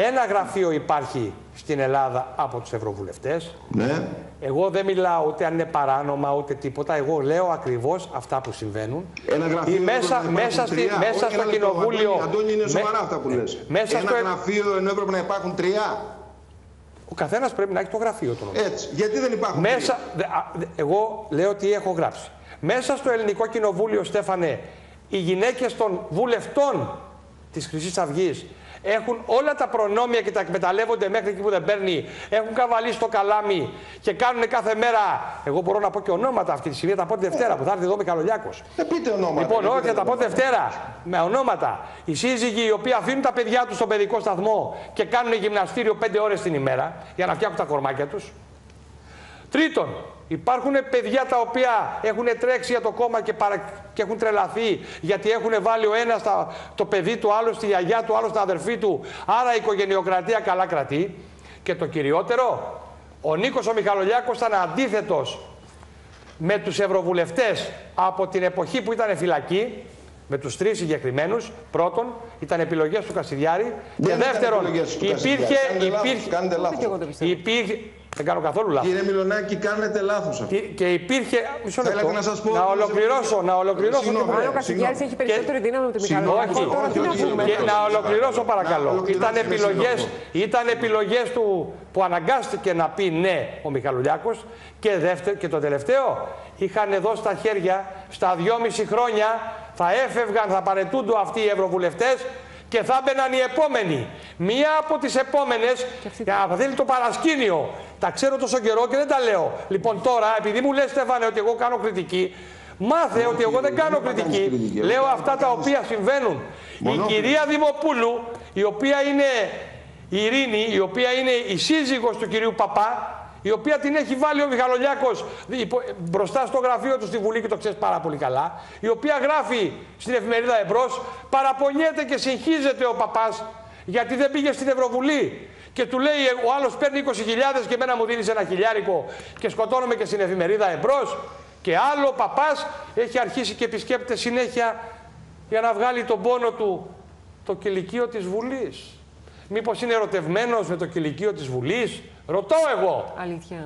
Ένα γραφείο υπάρχει στην Ελλάδα από τους ευρωβουλευτές. Ναι. Εγώ δεν μιλάω ούτε αν είναι παράνομα ούτε τίποτα. Εγώ λέω ακριβώς αυτά που συμβαίνουν. Ένα γραφείο Ή μέσα, έπρεπε να μέσα, υπάρχουν στη, τρία. μέσα Όχι, στο ένα λεπτό, κοινοβούλιο. Αντώνη, Αντώνη, είναι με- σοβαρά αυτά που λες. Μέσα Ένα στο... γραφείο ενώ έπρεπε να υπάρχουν τρία. Ο καθένας πρέπει να έχει το γραφείο του. νομίζω. Έτσι. Γιατί δεν υπάρχουν Μέσα, δε- α, δε- εγώ λέω τι έχω γράψει. Μέσα στο ελληνικό κοινοβούλιο, Στέφανε, οι γυναίκες των βουλευτών της Χρυσής Αυγής έχουν όλα τα προνόμια και τα εκμεταλλεύονται μέχρι εκεί που δεν παίρνει. Έχουν καβαλήσει στο καλάμι και κάνουν κάθε μέρα. Εγώ μπορώ να πω και ονόματα αυτή τη στιγμή, θα τα πω τη Δευτέρα που θα έρθει εδώ με Καλογιάκος. Ε, πείτε ονόματα. Λοιπόν, γιατί όχι, θα δεν τα πω ονόματα. Δευτέρα. Με ονόματα. Οι σύζυγοι οι οποίοι αφήνουν τα παιδιά τους στον παιδικό σταθμό και κάνουν γυμναστήριο πέντε ώρες την ημέρα για να φτιάχνουν τα κορμάκια τους. Τρίτον, υπάρχουν παιδιά τα οποία έχουν τρέξει για το κόμμα και, παρα... και έχουν τρελαθεί γιατί έχουν βάλει ο ένας το παιδί του, άλλο στη γιαγιά του, άλλο στην αδερφή του. Άρα η οικογενειοκρατία καλά κρατεί. Και το κυριότερο, ο Νίκος ο Μιχαλολιάκος ήταν αντίθετος με τους ευρωβουλευτές από την εποχή που ήταν φυλακή, με τους τρεις συγκεκριμένους, πρώτον, ήταν επιλογές του Κασιδιάρη και Δεν ήταν δεύτερον, επιλογές του υπήρχε, Κασιδιάρη. Κάνετε λάθος, υπήρχε, Κάνετε Και εγώ λάθος. το πιστεύω. υπήρχε, δεν κάνω καθόλου λάθος. Κύριε Μιλονάκη, κάνετε λάθος αυτό. Και, και υπήρχε, μισό Θέλετε λεπτό, να σας πω- να ολοκληρώσω, να ολοκληρώσω Συγγνώμη, την Αν ο Συγγνώμη. Κασιδιάρης έχει περισσότερη δύναμη από τη Συγγνώμη, Μιχαλολιάκο, Όχι, τώρα τι να όχι, πούμε. όχι. και να ολοκληρώσω παρακαλώ. Να ολοκληρώσω Ήταν και επιλογές, σύντομα. ήταν επιλογές του που αναγκάστηκε να πει ναι ο Μιχαλουλιάκος και, δεύτερο, και το τελευταίο είχαν εδώ στα χέρια στα δυόμιση χρόνια θα έφευγαν, θα παρετούνται αυτοί οι ευρωβουλευτές και θα μπαιναν οι επόμενοι. Μία από τις επόμενες, για να θέλει το παρασκήνιο, τα ξέρω τόσο καιρό και δεν τα λέω. Λοιπόν τώρα, επειδή μου λες Στέφανε ότι εγώ κάνω κριτική, μάθε ότι εγώ δεν δεν κάνω είπα κάνεις κριτική. κριτική. Λέω Εγώ αυτά τα κάνεις- οποία συμβαίνουν. Η Μονόκριτο. κυρία Δημοπούλου, η οποία είναι η Ειρήνη, η οποία είναι η σύζυγος του κυρίου Παπά, η οποία την έχει βάλει ο Μιχαλολιάκος υπο- μπροστά στο γραφείο του στη Βουλή και το ξέρεις πάρα πολύ καλά, η οποία γράφει στην εφημερίδα Εμπρός, παραπονιέται και συγχύζεται ο Παπάς γιατί δεν πήγε στην Ευρωβουλή. Και του λέει ο άλλος παίρνει 20.000 και εμένα μου δίνεις ένα χιλιάρικο και σκοτώνομαι και στην εφημερίδα Εμπρός. Και άλλο ο Παπάς έχει αρχίσει και επισκέπτεται συνέχεια για να βγάλει τον πόνο του το κηλικείο της Βουλής. Μήπως είναι ερωτευμένος με το κηλικείο της Βουλής; Ρωτώ εγώ. Αλήθεια.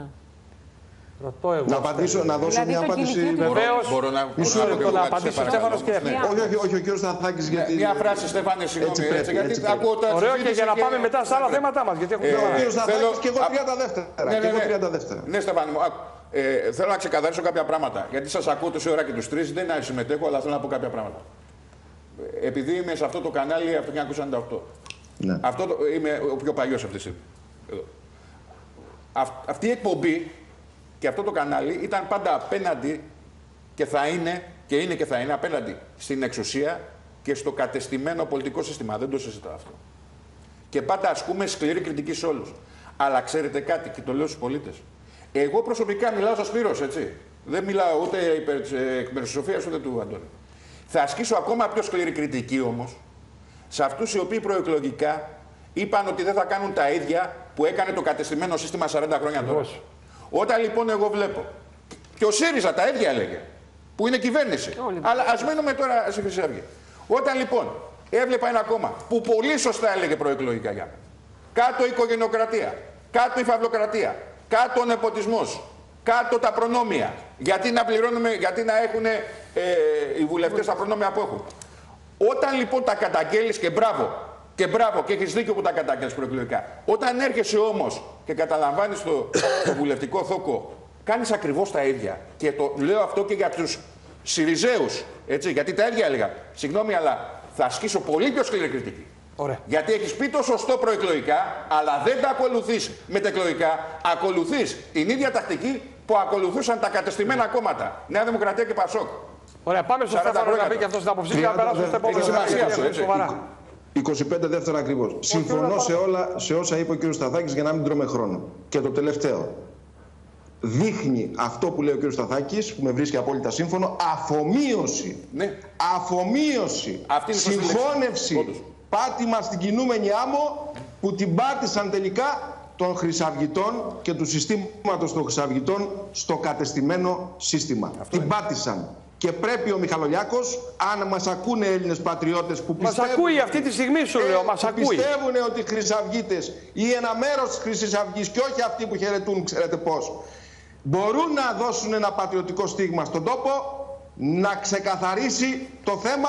Ρωτώ εγώ. Να απαντήσω, να δώσω Δηλαδή μια το απάντηση. κηλικείο του- Βεβαίως. Μπορώ να, Μισό μπορώ να λεπτό, πω να κάτι, σε απαντήσει ο παρακαλώ. Στέφανος και- Ναι. Όχι, όχι, όχι, ο κύριος Σταθάκης, γιατί. Μια φράση, Στέφανε, συγγνώμη. Έτσι Έτσι, πρέπει, γιατί έτσι πρέπει. ακούω τα Ωραίο και συζήτηση για να πάμε μετά στα άλλα Ναι. θέματα μας. Γιατί έχουμε Ε, Ο θέμα. κύριος θέλω- Σταθάκης και εγώ Α- 30 δεύτερα. Ναι, Και ναι, εγώ ναι. 30 δεύτερα. Ναι, Στεφάνη μου, άκου. Ε, θέλω να ξεκαθαρίσω κάποια πράγματα. Γιατί σας ακούω τόση ώρα και τους τρεις, δεν είναι να συμμετέχω, αλλά θέλω να πω κάποια πράγματα. Ε, Επειδή είμαι σε αυτό το κανάλι από το 1998. Ναι. Αυτό το, είμαι ο πιο παλιός αυτή τη στιγμή. Εδώ. Αυ- αυτή η εκπομπή και αυτό το κανάλι ήταν πάντα απέναντι και θα είναι και είναι και θα είναι απέναντι στην εξουσία και στο κατεστημένο πολιτικό σύστημα. Δεν το συζητάω αυτό. Και πάντα ασκούμε σκληρή κριτική σε όλους. Αλλά ξέρετε κάτι, και το λέω στους πολίτες. Εγώ προσωπικά μιλάω στο Σπύρος, έτσι. Δεν μιλάω ούτε υπέρ της εκ μέρους της Σοφίας, ούτε του Αντώνη. Θα ασκήσω ακόμα πιο σκληρή κριτική όμως σε αυτούς οι οποίοι προεκλογικά είπαν ότι δεν θα κάνουν τα ίδια που έκανε το κατεστημένο σύστημα 40 χρόνια τώρα. Ακριβώς. Όταν λοιπόν εγώ βλέπω. Και ο ΣΥΡΙΖΑ τα ίδια έλεγε. Που είναι κυβέρνηση. Όλοι. Αλλά ας μείνουμε τώρα στη Χρυσή Αυγή. Όταν λοιπόν έβλεπα ένα κόμμα που πολύ σωστά έλεγε προεκλογικά για μένα. Κάτω η οικογενειοκρατία. Κάτω η φαυλοκρατία. Κάτω ο νεποτισμός. Κάτω τα προνόμια. Γιατί να πληρώνουμε, γιατί να έχουν ε, οι βουλευτές τα προνόμια που έχουν. Όταν λοιπόν τα καταγγέλεις και μπράβο, και μπράβο, και έχεις δίκιο που τα καταγγέλει προεκλογικά. Όταν έρχεσαι όμως και καταλαμβάνεις το, το βουλευτικό θόκο, κάνεις ακριβώς τα ίδια. Και το λέω αυτό και για τους Σιριζέους. Έτσι, γιατί τα ίδια έλεγα. Συγγνώμη, αλλά θα ασκήσω πολύ πιο σκληρή κριτική. Ωραία. Γιατί έχεις πει το σωστό προεκλογικά, αλλά δεν τα ακολουθείς μετεκλογικά. Ακολουθείς την ίδια τακτική που ακολουθούσαν τα κατεστημένα κόμματα. Νέα Δημοκρατία και Πασόκ. Ωραία, πάμε στο 40 Στέφανο να χρόνια πει και τώρα. αυτός την άποψή του και να 30 περάσουμε στο επόμενο έχει σημασία γιατί αυτό, είναι έτσι. σοβαρά. 25 δεύτερα ακριβώ. Συμφωνώ σε όλα σε όσα είπε ο κύριος Σταθάκης για να μην τρώμε χρόνο. Και το τελευταίο. Δείχνει αυτό που λέει ο κύριος Σταθάκης, που με βρίσκει απόλυτα σύμφωνο, αφομοίωση. Ναι. Αφομοίωση. Αυτή είναι η σωστή λέξη. Συμφώνευση. Όντως. Πάτημα στην κινούμενη άμμο που την πάτησαν τελικά των χρυσαυγητών και του συστήματος των χρυσαυγητών στο κατεστημένο σύστημα. την πάτησαν. Και πρέπει ο Μιχαλολιάκος, αν μας ακούνε Έλληνες πατριώτες που Μας πιστεύουν... ακούει αυτή τη στιγμή σου λέω, μας που ακούει. Πιστεύουν ότι οι χρυσαυγίτες ή ένα μέρος της Χρυσής Αυγής και όχι αυτοί που χαιρετούν, ξέρετε πώς, μπορούν να δώσουν ένα πατριωτικό στίγμα στον τόπο, να ξεκαθαρίσει το θέμα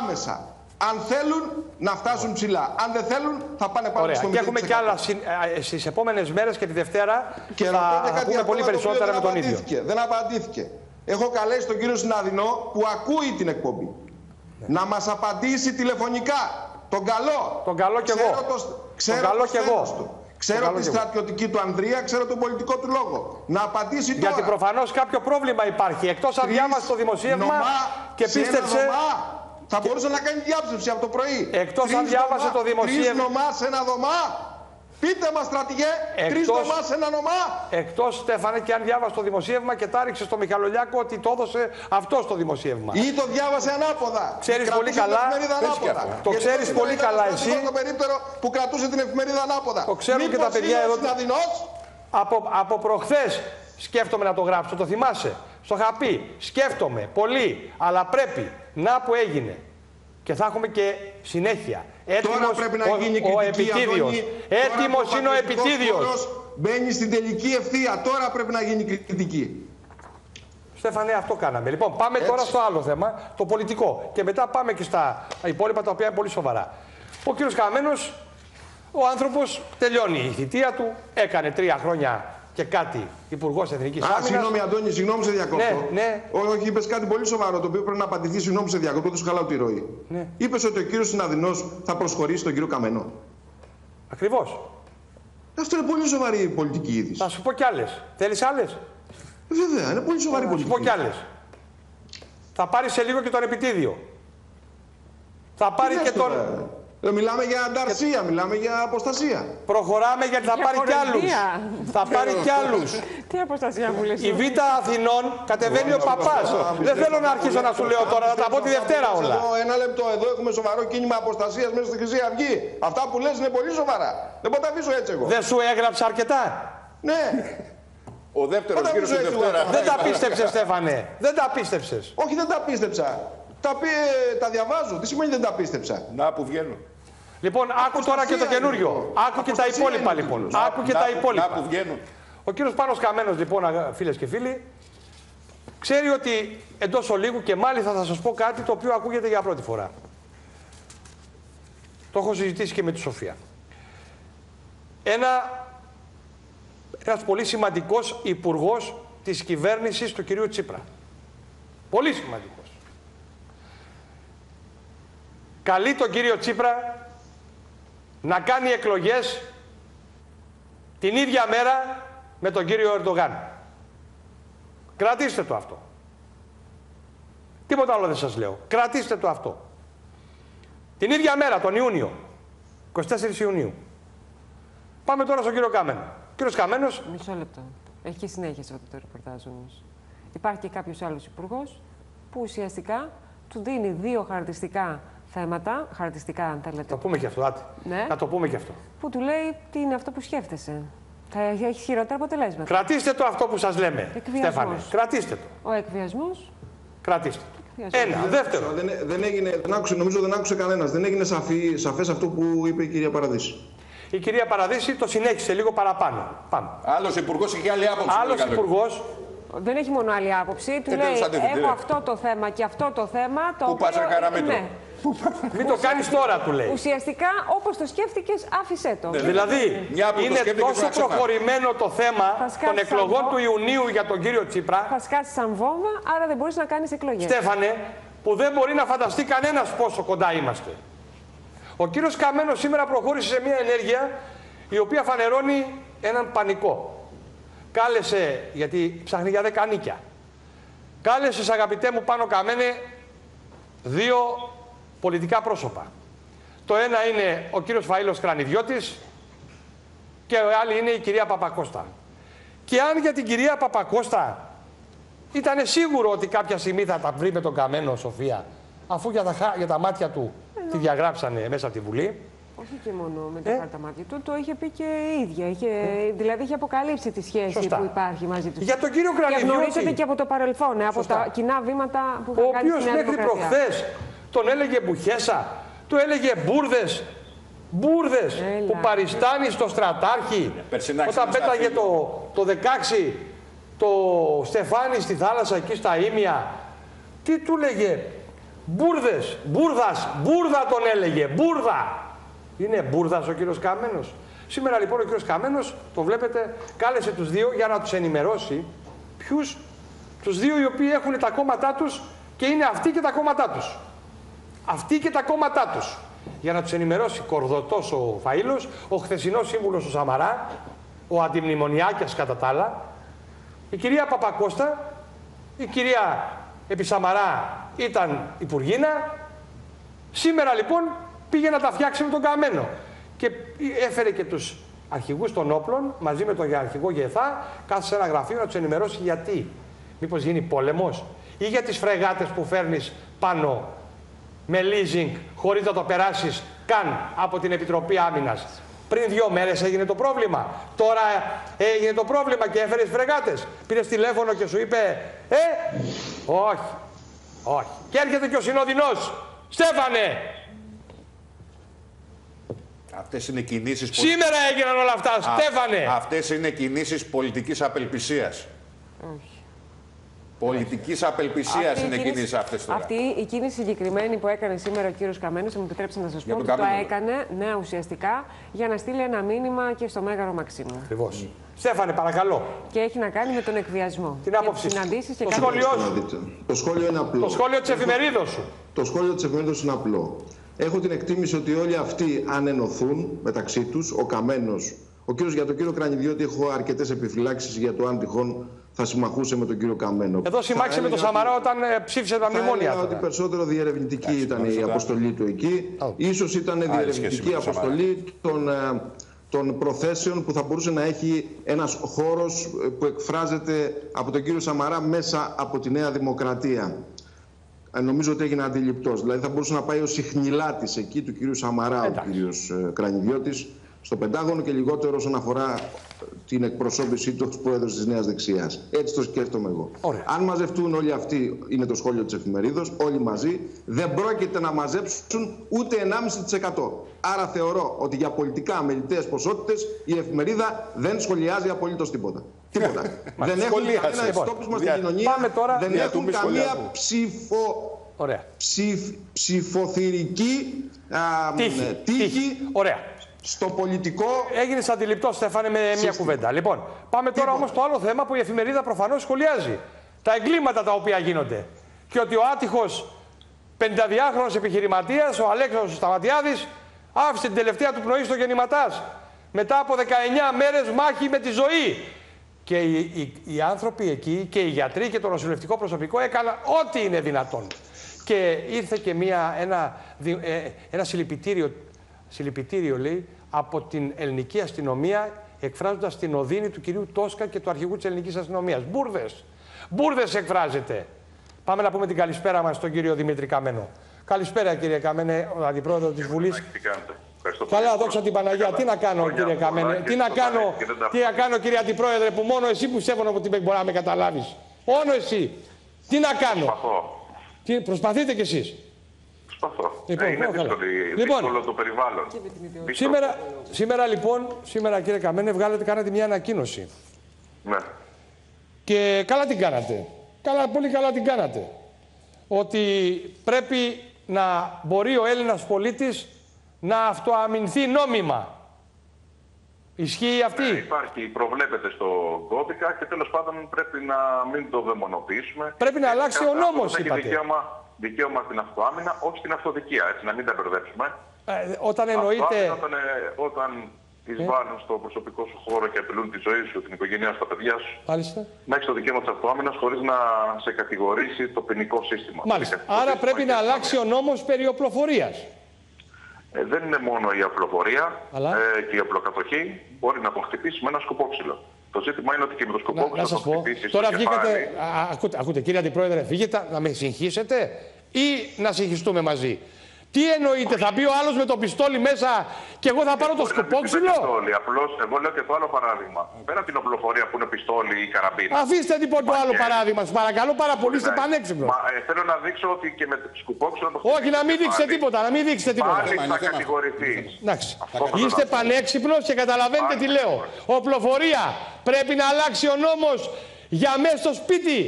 άμεσα. Αν θέλουν να φτάσουν ψηλά. Αν δεν θέλουν θα πάνε πάλι Ωραία. στο Και έχουμε 0%. και άλλα στις επόμενες μέρες και τη Δευτέρα Και θα, ρωτώ και θα κάτι πούμε ακόμα πολύ το οποίο περισσότερα δεν με τον ίδιο. απαντήθηκε. Δεν απαντήθηκε. Έχω καλέσει τον κύριο Συναδεινό που ακούει την εκπομπή. Να μας απαντήσει τηλεφωνικά. Τον καλό. Τον καλό κι ξέρω εγώ. Το, ξέρω Τον καλό το κι εγώ. σθένος Του. Τον Ξέρω καλό τη κι εγώ. στρατιωτική του Ανδρεία, ξέρω τον πολιτικό του λόγο. Να απαντήσει τώρα. Γιατί προφανώς κάποιο πρόβλημα υπάρχει. Εκτός αν Τρεις διάβασε το δημοσίευμα νομά και σε ένα πίστεψε. δωμά. Θα μπορούσε να κάνει διάψευση από το πρωί. Εκτός Τρεις αν διάβασε νομά- το δημοσίευμα. Τρεις νομά σε ένα δωμά. Πείτε μας στρατηγέ, τρεις Εκτός- νομά σε ένα νομά. Εκτός Στέφανε και αν διάβασε το δημοσίευμα και τα ρίξε στο Μιχαλολιάκο ότι το έδωσε αυτό στο δημοσίευμα. Ή το διάβασε ανάποδα. Ξέρεις Κρατούσε πολύ την καλά, εφημερίδα πες και ανάποδα. αυτό. Το Γιατί ξέρεις σήμερα πολύ ήταν καλά ο στρατηγός εσύ. Το περίπτερο που κρατούσε την εφημερίδα ανάποδα. Το ξέρουν και τα Μήπως παιδιά είναι εδώ. ο Συναδεινός, Από, από προχθές σκέφτομαι να το γράψω, το θυμάσαι; Στο είχα πει, σκέφτομαι πολύ, αλλά πρέπει. Να που έγινε. Και θα έχουμε και συνέχεια. Έτοιμος Τώρα πρέπει να ο, γίνει ο κριτική επιτίδιος. Αντώνη. Τώρα Έτοιμος ο είναι ο πατριωτικός επιτίδιος. χώρος Μπαίνει στην τελική ευθεία. Τώρα πρέπει να γίνει κριτική. Στέφανε, αυτό κάναμε. Λοιπόν, πάμε τώρα στο άλλο θέμα, το πολιτικό. Και μετά πάμε και στα υπόλοιπα τα οποία είναι πολύ σοβαρά. Ο κύριος Καμένος, ο άνθρωπος τελειώνει η θητεία του, έκανε τρία χρόνια και κάτι υπουργός Εθνικής Α, συγγνώμη, Αντώνη, συγγνώμη σε διακόπτω. Ναι, ναι. Ό, όχι, είπες κάτι πολύ σοβαρό το οποίο πρέπει να απαντηθεί. Συγγνώμη σε διακόπτω, δεν σου χαλάω τη ροή. Ναι. Είπες ότι ο κύριος Συναδεινός θα προσχωρήσει τον κύριο Καμένο. Ακριβώς. Αυτό είναι πολύ σοβαρή πολιτική είδηση. Θα σου πω κι άλλες. Θέλεις άλλες; Βέβαια, είναι πολύ σοβαρή Θα σου πολιτική. πω κι άλλες. Θα πάρει σε λίγο και τον επιτίδιο. Θα πάρει λες και τον... τώρα. Ε, μιλάμε για ανταρσία, μιλάμε για αποστασία. Προχωράμε γιατί θα Για πάρει κι άλλους. κοροϊδία. Θα πάρει κι άλλους. Τι αποστασία μου λες. Η Β' Αθηνών κατεβαίνει ο παπάς. Δεν θέλω να αρχίσω να σου λέω τώρα, θα τα πω τη Δευτέρα όλα. Εδώ, ένα λεπτό, εδώ έχουμε σοβαρό κίνημα αποστασίας μέσα στη Χρυσή Αυγή. Αυτά που λες είναι πολύ σοβαρά. Δεν μπορώ να τα αφήσω έτσι εγώ. Δεν σου έγραψα αρκετά. Ναι, Ο δεύτερος Όταν γύρος πίσω τη έτσι, Δευτέρα. εγώ, Δεν τα πίστεψες, Στέφανε. Δεν τα πίστεψες. όχι δεν τα πίστεψα. Τα, πει, τα διαβάζω. Τι σημαίνει δεν τα πίστεψα; Να που βγαίνουν. Λοιπόν, άκου τώρα και το καινούριο. Άκου και τα Αποστασία υπόλοιπα είναι λοιπόν. τίτλος. Άκου και Να τα που- Να υπόλοιπα. που βγαίνουν. Ο κύριος Πάνος Καμένος, λοιπόν, φίλες και φίλοι, ξέρει ότι εντός ολίγου και μάλιστα θα σας πω κάτι το οποίο ακούγεται για πρώτη φορά. Το έχω συζητήσει και με τη Σοφία. Ένα, ένας πολύ σημαντικός υπουργός της κυβέρνησης του κυρίου Τσίπρα. Πολύ σημαντικός. Καλεί τον κύριο Τσίπρα να κάνει εκλογές την ίδια μέρα με τον κύριο Ερντογάν. Κρατήστε το αυτό. Τίποτα άλλο δεν σας λέω. Κρατήστε το αυτό. Την ίδια μέρα, τον Ιούνιο, 24 Ιουνίου. Πάμε τώρα στον κύριο Κάμενο. Ο κύριος Καμένος Μισό λεπτό. Έχει και συνέχεια σε αυτό το ρεπορτάζ όμω. Υπάρχει και κάποιος άλλος υπουργός που ουσιαστικά του δίνει δύο χαρακτηριστικά θέματα, χαρακτηριστικά αν Θα θέλετε, το πούμε και αυτό, άτε. Ναι. Θα το πούμε και αυτό. που του λέει τι είναι αυτό που σκέφτεσαι. Θα έχει χειρότερα αποτελέσματα. Κρατήστε το αυτό που σας λέμε, Εκβιασμός. Στέφανε. Κρατήστε το. Ο εκβιασμός. Κρατήστε το. Εκβιασμός. Ένα. Δεύτερο. Δεν, δεν έγινε, δεν άκουσε, νομίζω δεν άκουσε κανένας. Δεν έγινε σαφή, σαφές αυτό που είπε η κυρία Παραδίση. Η κυρία Παραδίση το συνέχισε λίγο παραπάνω. Πάμε. Άλλος υπουργός είχε άλλη άποψη. Άλλος πολύ καλό. υπουργός Δεν έχει μόνο άλλη άποψη. Του Ε, λέει: τέλος αντίθετη, Έχω ρε. αυτό το θέμα και αυτό το θέμα. Το Πού οποίο... πας, ρε καραμίτρο; Ναι. Μην το κάνεις τώρα, του λέει. Ουσιαστικά, όπως το σκέφτηκες, άφησε το. Δηλαδή, Μια που το είναι σκέφτηκες τόσο πρέπει να ξεχάσει. προχωρημένο το θέμα Θα σκάσει των εκλογών σαν του Ιουνίου για τον κύριο Τσίπρα, Θα σκάσει σαν βόμβα, άρα δεν μπορείς να κάνεις εκλογές. Στέφανε, που δεν μπορεί να φανταστεί κανένας πόσο κοντά είμαστε. Ο κύριος Καμένος σήμερα προχώρησε σε μια ενέργεια η οποία φανερώνει έναν πανικό. Κάλεσε, γιατί ψάχνει για δεκανίκια, κάλεσε, αγαπητέ μου πάνω Καμένε, δύο πολιτικά πρόσωπα. Το ένα είναι ο κύριος Φαΐλος Κρανιδιώτης και ο άλλη είναι η κυρία Παπακώστα. Και αν για την κυρία Παπακώστα ήταν σίγουρο ότι κάποια στιγμή θα τα βρει με τον καμένο Σοφία, αφού για τα, χα- για τα μάτια του τη διαγράψανε μέσα από τη Βουλή. Όχι και μόνο με τα Ε. χάρτα μάτια του, το είχε πει και η ίδια. Είχε, Δηλαδή είχε αποκαλύψει τη σχέση Σωστά. που υπάρχει μαζί τους. Για τον κύριο Και γνωρίζετε Κρανιδιώτη, και από το παρελθόν, ε, από Σωστά. τα κοινά βήματα που ο είχαν κάνει οποίος στη Νέα μέχρι Δημοκρατία. προχθές τον έλεγε Μπουχέσα, του έλεγε Μπούρδες, Μπούρδες Έλα. που παριστάνει στο στρατάρχη Περσινά όταν ξύλα στα πέταγε φίλια. το, το 16 το Στεφάνι στη θάλασσα εκεί στα Ήμια. Τι του έλεγε, Μπούρδες, Μπούρδας, Μπούρδα τον έλεγε, Μπούρδα. Είναι Μπούρδας ο κύριος Κάμενος. Σήμερα λοιπόν ο κύριος Κάμενος, το βλέπετε, κάλεσε τους δύο για να τους ενημερώσει ποιους, τους δύο οι οποίοι έχουν τα κόμματά τους και είναι αυτοί και τα κόμματά τους. Αυτοί και τα κόμματά τους. Για να τους ενημερώσει κορδωτός ο Φαΐλος, ο χθεσινός σύμβουλος ο Σαμαρά, ο αντιμνημονιάκιας κατά τα άλλα, η κυρία Παπακώστα, η κυρία Επισαμαρά ήταν υπουργίνα. Σήμερα λοιπόν πήγε να τα φτιάξει με τον Καμένο. Και έφερε και τους αρχηγούς των όπλων μαζί με τον αρχηγό Γεθά, κάθεσε σε ένα γραφείο να τους ενημερώσει γιατί. Μήπως γίνει πόλεμος ή για τις φρεγάτες που φέρνεις πάνω με leasing χωρίς να το περάσεις καν από την Επιτροπή Άμυνας. Πριν δύο μέρες έγινε το πρόβλημα. Τώρα έγινε το πρόβλημα και έφερες φρεγάτες. Πήρες τηλέφωνο και σου είπε «Ε, όχι, όχι». Και έρχεται και ο Συνοδεινός. «Στέφανε, Αυτές είναι κινήσεις. σήμερα έγιναν όλα αυτά. Στέφανε». Αυτές είναι κινήσεις πολιτικής απελπισίας. Όχι. Πολιτικής απελπισίας Αυτή η είναι κίνηση- κινήσεις αυτές τώρα. Αυτή η κίνηση συγκεκριμένη που έκανε σήμερα ο κύριος Καμένο, θα μου επιτρέψετε να σας Για πω τον ότι το Καμένο. έκανε ναι, ουσιαστικά για να στείλει ένα μήνυμα και στο Μέγαρο Μαξίμου. Ακριβώς. Στέφανε, παρακαλώ. Και έχει να κάνει με τον εκβιασμό. Την Και άποψή σου. συναντήσεις και Το κάποιες- σχόλιο Να σου. δείτε. Το σχόλιο είναι απλό. Το σχόλιο της εφημερίδος σου. Το σχόλιο της εφημερίδας είναι απλό. Έχω την εκτίμηση ότι όλοι αυτοί αν ενωθούν μεταξύ τους, ο Καμένος, ο κύριος για τον κύριο Κρανιδιώτη έχω αρκετές επιφυλάξεις για το αν τυχόν θα συμμαχούσε με τον κύριο Καμένο. Εδώ συμμάχισε με τον Σαμαρά όταν ε, ψήφισε τα θα μνημόνια. έλεγα ότι περισσότερο διερευνητική ήταν η αποστολή του εκεί. Ίσως ήταν σχέση με διερευνητική τον Σαμαρά. αποστολή των, ε, των προθέσεων που θα μπορούσε να έχει ένας χώρος ε, που εκφράζεται από τον κύριο Σαμαρά μέσα από τη Νέα Δημοκρατία. Ε, Νομίζω ότι έγινε αντιληπτός. Δηλαδή θα μπορούσε να πάει ο συχνηλάτης εκεί του κύριου Σαμαρά, ο Εντάξει. κύριος ε, Κρανιδιώτης, στο Πεντάγωνο και λιγότερο όσον αφορά ε, την εκπροσώπησή του ως πρόεδρος της Νέας Δεξιάς. Έτσι το σκέφτομαι εγώ. Ωραία. Αν μαζευτούν όλοι αυτοί, είναι το σχόλιο της εφημερίδος, όλοι μαζί, δεν πρόκειται να μαζέψουν ούτε 1,5%. Άρα θεωρώ ότι για πολιτικά αμεληταίες ποσότητες η εφημερίδα δεν σχολιάζει απολύτως τίποτα. Τίποτα. δεν έχουν σχολίασε. κανένα Λοιπόν, εξτόπισμα στην δια- κοινωνία, πάμε τώρα- δεν δια του έχουν μη καμία σχολιάζουμε. ψηφο, Ωραία. ψηφ, ψηφοθυρική α, Τύχη. ε, τύχη Ωραία. στο πολιτικό Έγινες αντιληπτό, Στέφανε, με μια Σύστημα. κουβέντα. Λοιπόν, πάμε τώρα όμως στο άλλο θέμα που η εφημερίδα προφανώς σχολιάζει. Τα εγκλήματα τα οποία γίνονται. Και ότι ο άτυχος 52χρονο επιχειρηματίας, ο Αλέξανδρος Σταματιάδης, άφησε την τελευταία του πνοή στο γεννηματάς. Μετά από 19 μέρες μάχη με τη ζωή. Και οι, οι, οι άνθρωποι εκεί και οι γιατροί και το νοσηλευτικό προσωπικό έκαναν ό,τι είναι δυνατόν. Και ήρθε και μια, ένα, δι- ε, ένα συλληπιτήριο, συλληπιτήριο λέει, από την ελληνική αστυνομία εκφράζοντας την οδύνη του κυρίου Τόσκα και του αρχηγού της ελληνικής αστυνομίας. Μπούρδες. Μπούρδες εκφράζεται. Πάμε να πούμε την καλησπέρα μας στον κύριο Δημήτρη Καμένο. Καλησπέρα κύριε Καμένε, ο αντιπρόεδρος της Βουλής. Τι κάνετε. Ευχαριστώ πολύ. Καλά, δόξα την Παναγία. Καλά. Τι να κάνω, Χρόνια κύριε πολλά Καμένε, και τι να στο κάνω, παρέ και δεν τα- τι να κάνω, κύριε Αντιπρόεδρε, που μόνο εσύ που πιστεύω ότι δεν μπορεί να με καταλάβεις. Μόνο εσύ. Τι να κάνω; Προσπαθώ. Τι, προσπαθείτε κι εσείς. Προσπαθώ. Λοιπόν, Ε, είναι καλά. δύσκολη, Λοιπόν. δύσκολο το περιβάλλον. Δύσκολο. Σήμερα, σήμερα λοιπόν, σήμερα κύριε Καμένε, βγάλετε, κάνατε μια ανακοίνωση. Ναι. Και καλά την κάνατε. Καλά, πολύ καλά την κάνατε. Ότι πρέπει να μπορεί ο Έλληνας πολίτης να αυτοαμυνθεί νόμιμα. Ισχύει αυτή; Ναι, υπάρχει, προβλέπεται στο κώδικα και τέλος πάντων πρέπει να μην το δαιμονοποιήσουμε. Πρέπει να αλλάξει ο Κάθε νόμος, άνθρωπος έχει είπατε. δικαίωμα, δικαίωμα στην αυτοάμυνα, όχι στην αυτοδικία, έτσι, να μην τα μπερδέψουμε. Ε, όταν εννοείται... Αυτοάμυνα Όταν, ε, όταν εισβάλλουν στο προσωπικό σου χώρο και απειλούν τη ζωή σου, την οικογένειά σου, τα παιδιά σου, Μάλιστα. να έχεις το δικαίωμα της αυτοάμυνας χωρίς να σε κατηγορήσει το ποινικό σύστημα. Μάλιστα. Το δικαστικό Άρα σύστημα πρέπει και να η αλλάξει ο νόμος περί οπλοφορίας. Ε, δεν είναι μόνο η απλοφορία Αλλά; ε, και η απλοκατοχή. Μπορεί να τον χτυπήσει με ένα σκοπόξυλο. Το ζήτημα είναι ότι και με το Να, σκοπόξυλο να θα σας τον πω, χτυπήσει τώρα στο βγήκατε, κεφάλι. α, α, ακούτε, ακούτε κύριε Αντιπρόεδρε, φύγετε να με συγχύσετε ή να συγχυστούμε μαζί; Τι εννοείτε, θα μπει ο άλλος με το πιστόλι μέσα και εγώ θα πάρω το Μπορεί να μην πει σκοπόξυλο. πιστόλι. Απλώς, εγώ λέω και το άλλο παράδειγμα. Πέρα από την οπλοφορία που είναι πιστόλι ή καραμπίνα. Αφήστε λοιπόν το άλλο Μαχαίρι. παράδειγμα, σας παρακαλώ πάρα πολύ, είστε Ναι. πανέξυπνος. Μα, ε, θέλω να δείξω ότι και με το σκοπόξυλο το Όχι, να μην δείξετε πάλι- τίποτα, να μην δείξετε τίποτα. Πάλι Θέμα είναι, θα θέμα. κατηγορηθεί. Εντάξει. Αυτό θέλω Είστε να πω. πανέξυπνος και καταλαβαίνετε τι λέω. Οπλοφορία. Πρέπει να αλλάξει ο νόμος για μέσα στο σπίτι.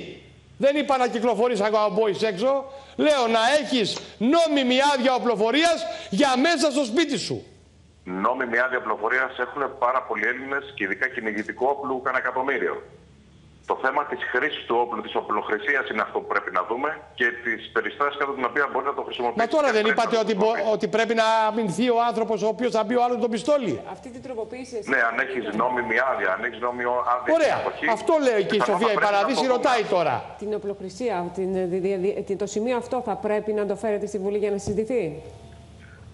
Δεν είπα να κυκλοφορείς ακόμα boys έξω. Λέω να έχεις νόμιμη άδεια οπλοφορίας για μέσα στο σπίτι σου. Νόμιμη άδεια πληροφορία έχουν πάρα πολλοί Έλληνες και ειδικά κυνηγητικό όπλου κανένα εκατομμύριο. Το θέμα της χρήσης του όπλου, της οπλοχρησίας είναι αυτό που πρέπει να δούμε και τις περιστάσεις κατά την οποία μπορεί να το χρησιμοποιήσει. Μα τώρα και δεν πρέπει είπατε να το ότι, μπο- χρησιμοποιήσει. ότι πρέπει να αμυνθεί ο άνθρωπος ο οποίος θα μπει ο άλλος με το πιστόλι. Αυτή την τροποποίηση εσείς Ναι, αν έχεις νόμιμη άδεια, αν έχεις νόμιμη άδεια. Ωραία. εποχή, Αυτό λέει και η πιθανόν Σοφία θα η πρέπει να Παραδείση το δούμε. ρωτάει τώρα. την οπλοχρησία, την, δι- δι- δι- την- το σημείο αυτό θα πρέπει να το φέρετε στη Βουλή για να συζητηθεί;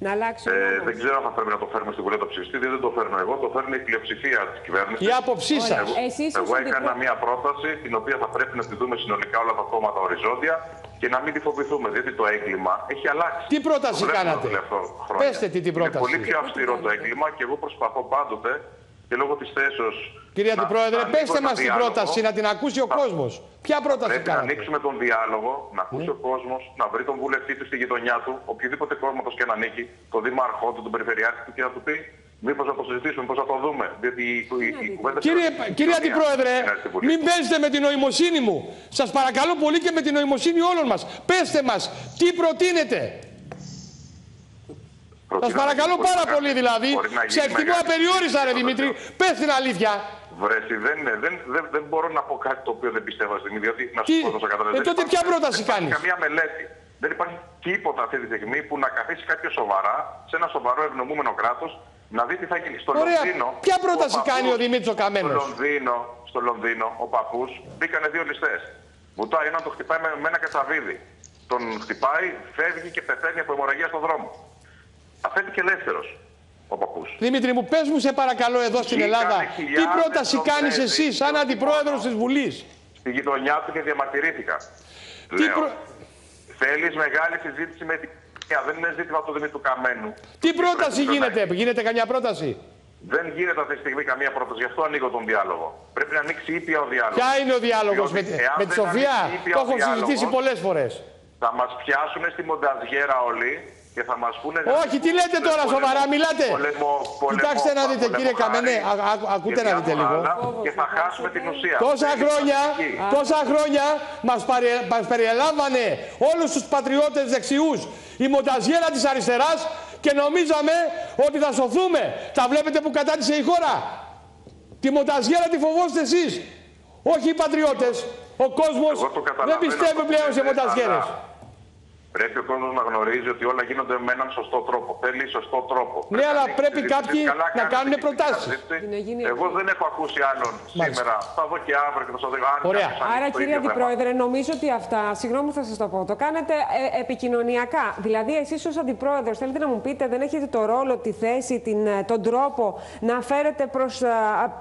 Να αλλάξει ο Ε, νόμος. δεν ξέρω αν θα πρέπει να το φέρουμε στη Βουλή το ψηφιστή, δεν το φέρνω εγώ, το φέρνει η πλειοψηφία της κυβέρνησης. Η άποψή Ωραία. σας. Εσείς ως Εγώ έκανα αντιπρό- μια πρόταση την οποία θα πρέπει να τη δούμε συνολικά όλα τα κόμματα οριζόντια και να μην τη φοβηθούμε, διότι το έγκλημα έχει αλλάξει. Τι πρόταση Το βλέπουμε κάνατε; τα τελευταία χρόνια. Πέστε τι την πρόταση. Είναι πολύ πιο αυστηρό το έγκλημα και εγώ προσπαθώ πάντοτε και λόγω της θέσεως. Κύριε Αντιπρόεδρε, πέστε μας την πρόταση να την ακούσει ο κόσμος. Ποια πρόταση Πρέπει να κάνατε; ανοίξουμε τον διάλογο, να ακούσει Ναι. ο κόσμος, να βρει τον βουλευτή του στη γειτονιά του, οποιοδήποτε κόμματο και να ανήκει, τον δήμαρχό του, τον περιφερειάρχη του και να του πει μήπως να το συζητήσουμε, πώ θα το δούμε. Διότι η, η, η κουβέντα. Κύριε, στην κύριε κοινωνία Αντιπρόεδρε, είναι στη Βουλή. μην παίζετε με την νοημοσύνη μου. Σας παρακαλώ πολύ και με την νοημοσύνη όλων μας. Πέστε μας, τι προτείνετε. Σας Προτείνω παρακαλώ να πάρα γίνει πολύ δηλαδή. μπορεί να γίνει Σε εκτιμώ μεγάλη απεριόριστα ρε συζήτηση Δημήτρη. στο τέτοιο. Πες την αλήθεια. Βρέσει, δεν, είναι, δεν, δεν, δεν μπορώ να πω κάτι το οποίο δεν πιστεύω στην στιγμή, διότι να Τι; σου πω τόσο κατά Ε, τότε ποια πρόταση δεν υπάρχει κάνεις; Καμία μελέτη. Δεν υπάρχει τίποτα αυτή τη στιγμή που να καθίσει κάποιος σοβαρά, σε ένα σοβαρό ευνομούμενο κράτος, Να δει τι θα γίνει. Στο Ωραία. Λονδίνο. Ποια πρόταση ο κάνει ο Δημήτρης ο Καμένος; Στο Λονδίνο, στο Λονδίνο ο παππούς μπήκανε δύο ληστές. Βουτάει έναν, τον χτυπάει με, με ένα κατσαβίδι. Τον χτυπάει, φεύγει και πεθαίνει από αιμορραγία στον δρόμο. Αφέθηκε ελεύθερος ο παππούς. Δημήτρη μου, πες μου σε παρακαλώ εδώ στην Βγήκανε Ελλάδα, τι χιλιάδες πρόταση στο κάνεις Πρέσβη, εσύ σαν στο αντιπρόεδρος Τιμόνο. της Βουλής; Στη γειτονιά του και διαμαρτυρήθηκα. Τι Λέω, προ- θέλεις μεγάλη συζήτηση με την κοινωνία. Δεν είναι ζήτημα του Δημήτρου Καμένου. Τι Πρέπει πρόταση να- γίνεται, γίνεται καμιά πρόταση; Δεν γίνεται αυτή τη στιγμή καμία πρόταση, γι' αυτό ανοίγω τον διάλογο. Πρέπει να ανοίξει ήπια ο διάλογος. Ποια είναι ο διάλογος με, Διότι εάν με τη δεν Σοφία, ανοίξει ήπια το ο έχω συζητήσει διάλογος, πολλές φορές. Θα μας πιάσουν στη μονταζιέρα όλοι και θα μας πούνε. Όχι, τι λέτε τώρα, Πολεμο- σοβαρά, μιλάτε. πολεμο- πολεμο- Κοιτάξτε να δείτε, πολεμοχάρη κύριε Καμενέ, α- α- ακούτε και να δείτε διάφορα λίγο. άλλα Και θα χάσουμε την ουσία. Τόσα Δεν χρόνια, υπάρχει. τόσα χρόνια μας, παρε, μας περιελάμβανε όλους τους πατριώτες δεξιούς η μονταζιέρα της αριστεράς και νομίζαμε ότι θα σωθούμε. Τα βλέπετε που κατάτησε η χώρα. Τη μονταζιέρα τη φοβόστε εσείς. Όχι οι πατριώτες. Ο κόσμος Εγώ το καταλαβαίνω δεν πιστεύει αυτό πλέον που σε λέτε, μονταζιέρες. αλλά Πρέπει ο κόσμος να γνωρίζει ότι όλα γίνονται με έναν σωστό τρόπο. Θέλει σωστό τρόπο. Ναι, αλλά να πρέπει ανοίξει κάποιοι συζήτηση. Καλά να κάνετε κάνουν και την προτάσεις. συζήτηση. Να γίνει Εγώ δεν έχω ακούσει άλλον σήμερα. Θα δω και αύριο και θα σας δω. αν Ωραία. κάποιος ανοίξει Άρα, το κύριε ίδιο θέμα. Αντιπρόεδρε, νομίζω ότι αυτά, συγγνώμη που θα σας το πω, το κάνετε ε, επικοινωνιακά. Δηλαδή, εσείς ως Αντιπρόεδρος θέλετε να μου πείτε, δεν έχετε το ρόλο, τη θέση, την, ε, τον τρόπο να φέρετε προς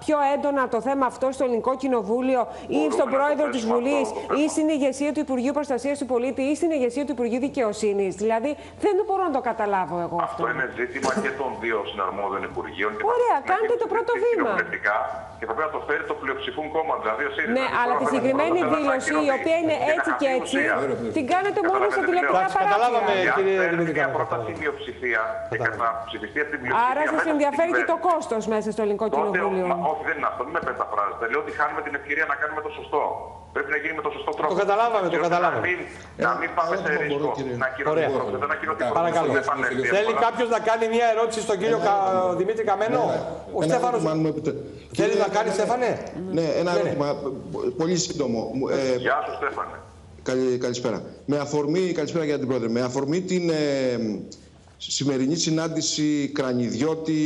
πιο έντονα το θέμα αυτό στο Ελληνικό Κοινοβούλιο ή Μπορούμε στον να το Πρόεδρο της θέσουμε Βουλή αυτό, το ή θέμα. στην ηγεσία του Υπουργείου Προστασίας του Πολίτη ή στην ηγεσία του Υπουργείου Δικαιοσύνη. Δηλαδή, δεν μπορώ να το καταλάβω εγώ αυτό. Αυτό είναι ζήτημα και των δύο συναρμόδιων Υπουργείων. και θα Ωραία, πρέπει να κάντε γίνει το πρώτο συζήτηση βήμα. κοινοβουλευτικά Και θα πρέπει να το φέρει το πλειοψηφούν κόμμα, δηλαδή ο ΣΥΡΙΖΑ. Ναι, Εμείς αλλά τώρα τη θέλουμε συγκεκριμένη πρώτα να δήλωση, η ακυρωθεί οποία είναι και να έτσι και χαθεί έτσι, ουσία. την κάνετε μόνο Καταλαβαίνετε σε τι τηλεοπτικά λέω. Εντάξει, καταλάβαμε. παράθυρα. Εάν κύριε παίρνει Δημήτρη μια Καμπανέλα. πρόταση πλειοψηφία και καταψηφιστεί αυτή την πλειοψηφία. Άρα μέσα σα στην ενδιαφέρει και το κυβέρνηση, κόστος μέσα στο Ελληνικό Τότε, Κοινοβούλιο. μα, όχι, δεν είναι αυτό, μην με πενταφράζετε. Λέω ότι χάνουμε την ευκαιρία να κάνουμε το σωστό. Πρέπει να γίνει με το σωστό τρόπο. καταλάβαμε, το Και καταλάβαμε. Να μην, να μην πάμε σε ερώτημα μπορώ, ρίσκο. κύριε. Να ακυρωθεί Ωραία. το πρώτο, δεν ακυρωθεί το Παρακαλώ. πρώτο, δεν επανέλθει Θέλει εύκολα. κάποιος να κάνει μια ερώτηση στον κύριο Κα- Δημήτρη Καμένο; Ο Ένα Στέφανος ερώτημα, αν μου επιτρέ- θέλει Κύριε- να κάνει, Στέφανε; Ναι, ένα Ναι, ναι. ερώτημα πο- πολύ σύντομο. Μου- ε, Γεια σου, Στέφανε. καλη- καλησπέρα. Με αφορμή, καλησπέρα για την πρόεδρε. Με αφορμή την ε, σημερινή συνάντηση Κρανιδιώτη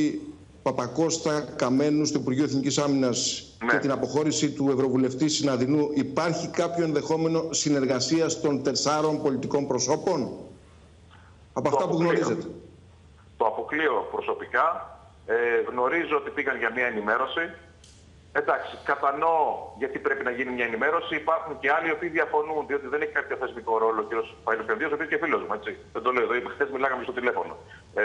Παπακώστα Καμένου στο Υπουργείο Εθνικής Άμυνας Ναι. και την αποχώρηση του Ευρωβουλευτή Συναδεινού υπάρχει κάποιο ενδεχόμενο συνεργασίας των τεσσάρων πολιτικών προσώπων; Από αυτά που αποκλείω. γνωρίζετε. Το αποκλείω προσωπικά. Ε, γνωρίζω ότι πήγαν για μια ενημέρωση. Εντάξει, κατανοώ γιατί πρέπει να γίνει μια ενημέρωση. Υπάρχουν και άλλοι οι οποίοι διαφωνούν, διότι δεν έχει κάποιο θεσμικό ρόλο ο κ. Φαΐλο Κερδίος, ο οποίος και φίλος μου, έτσι. Δεν το λέω εδώ, χθες μιλάγαμε στο τηλέφωνο. Ε,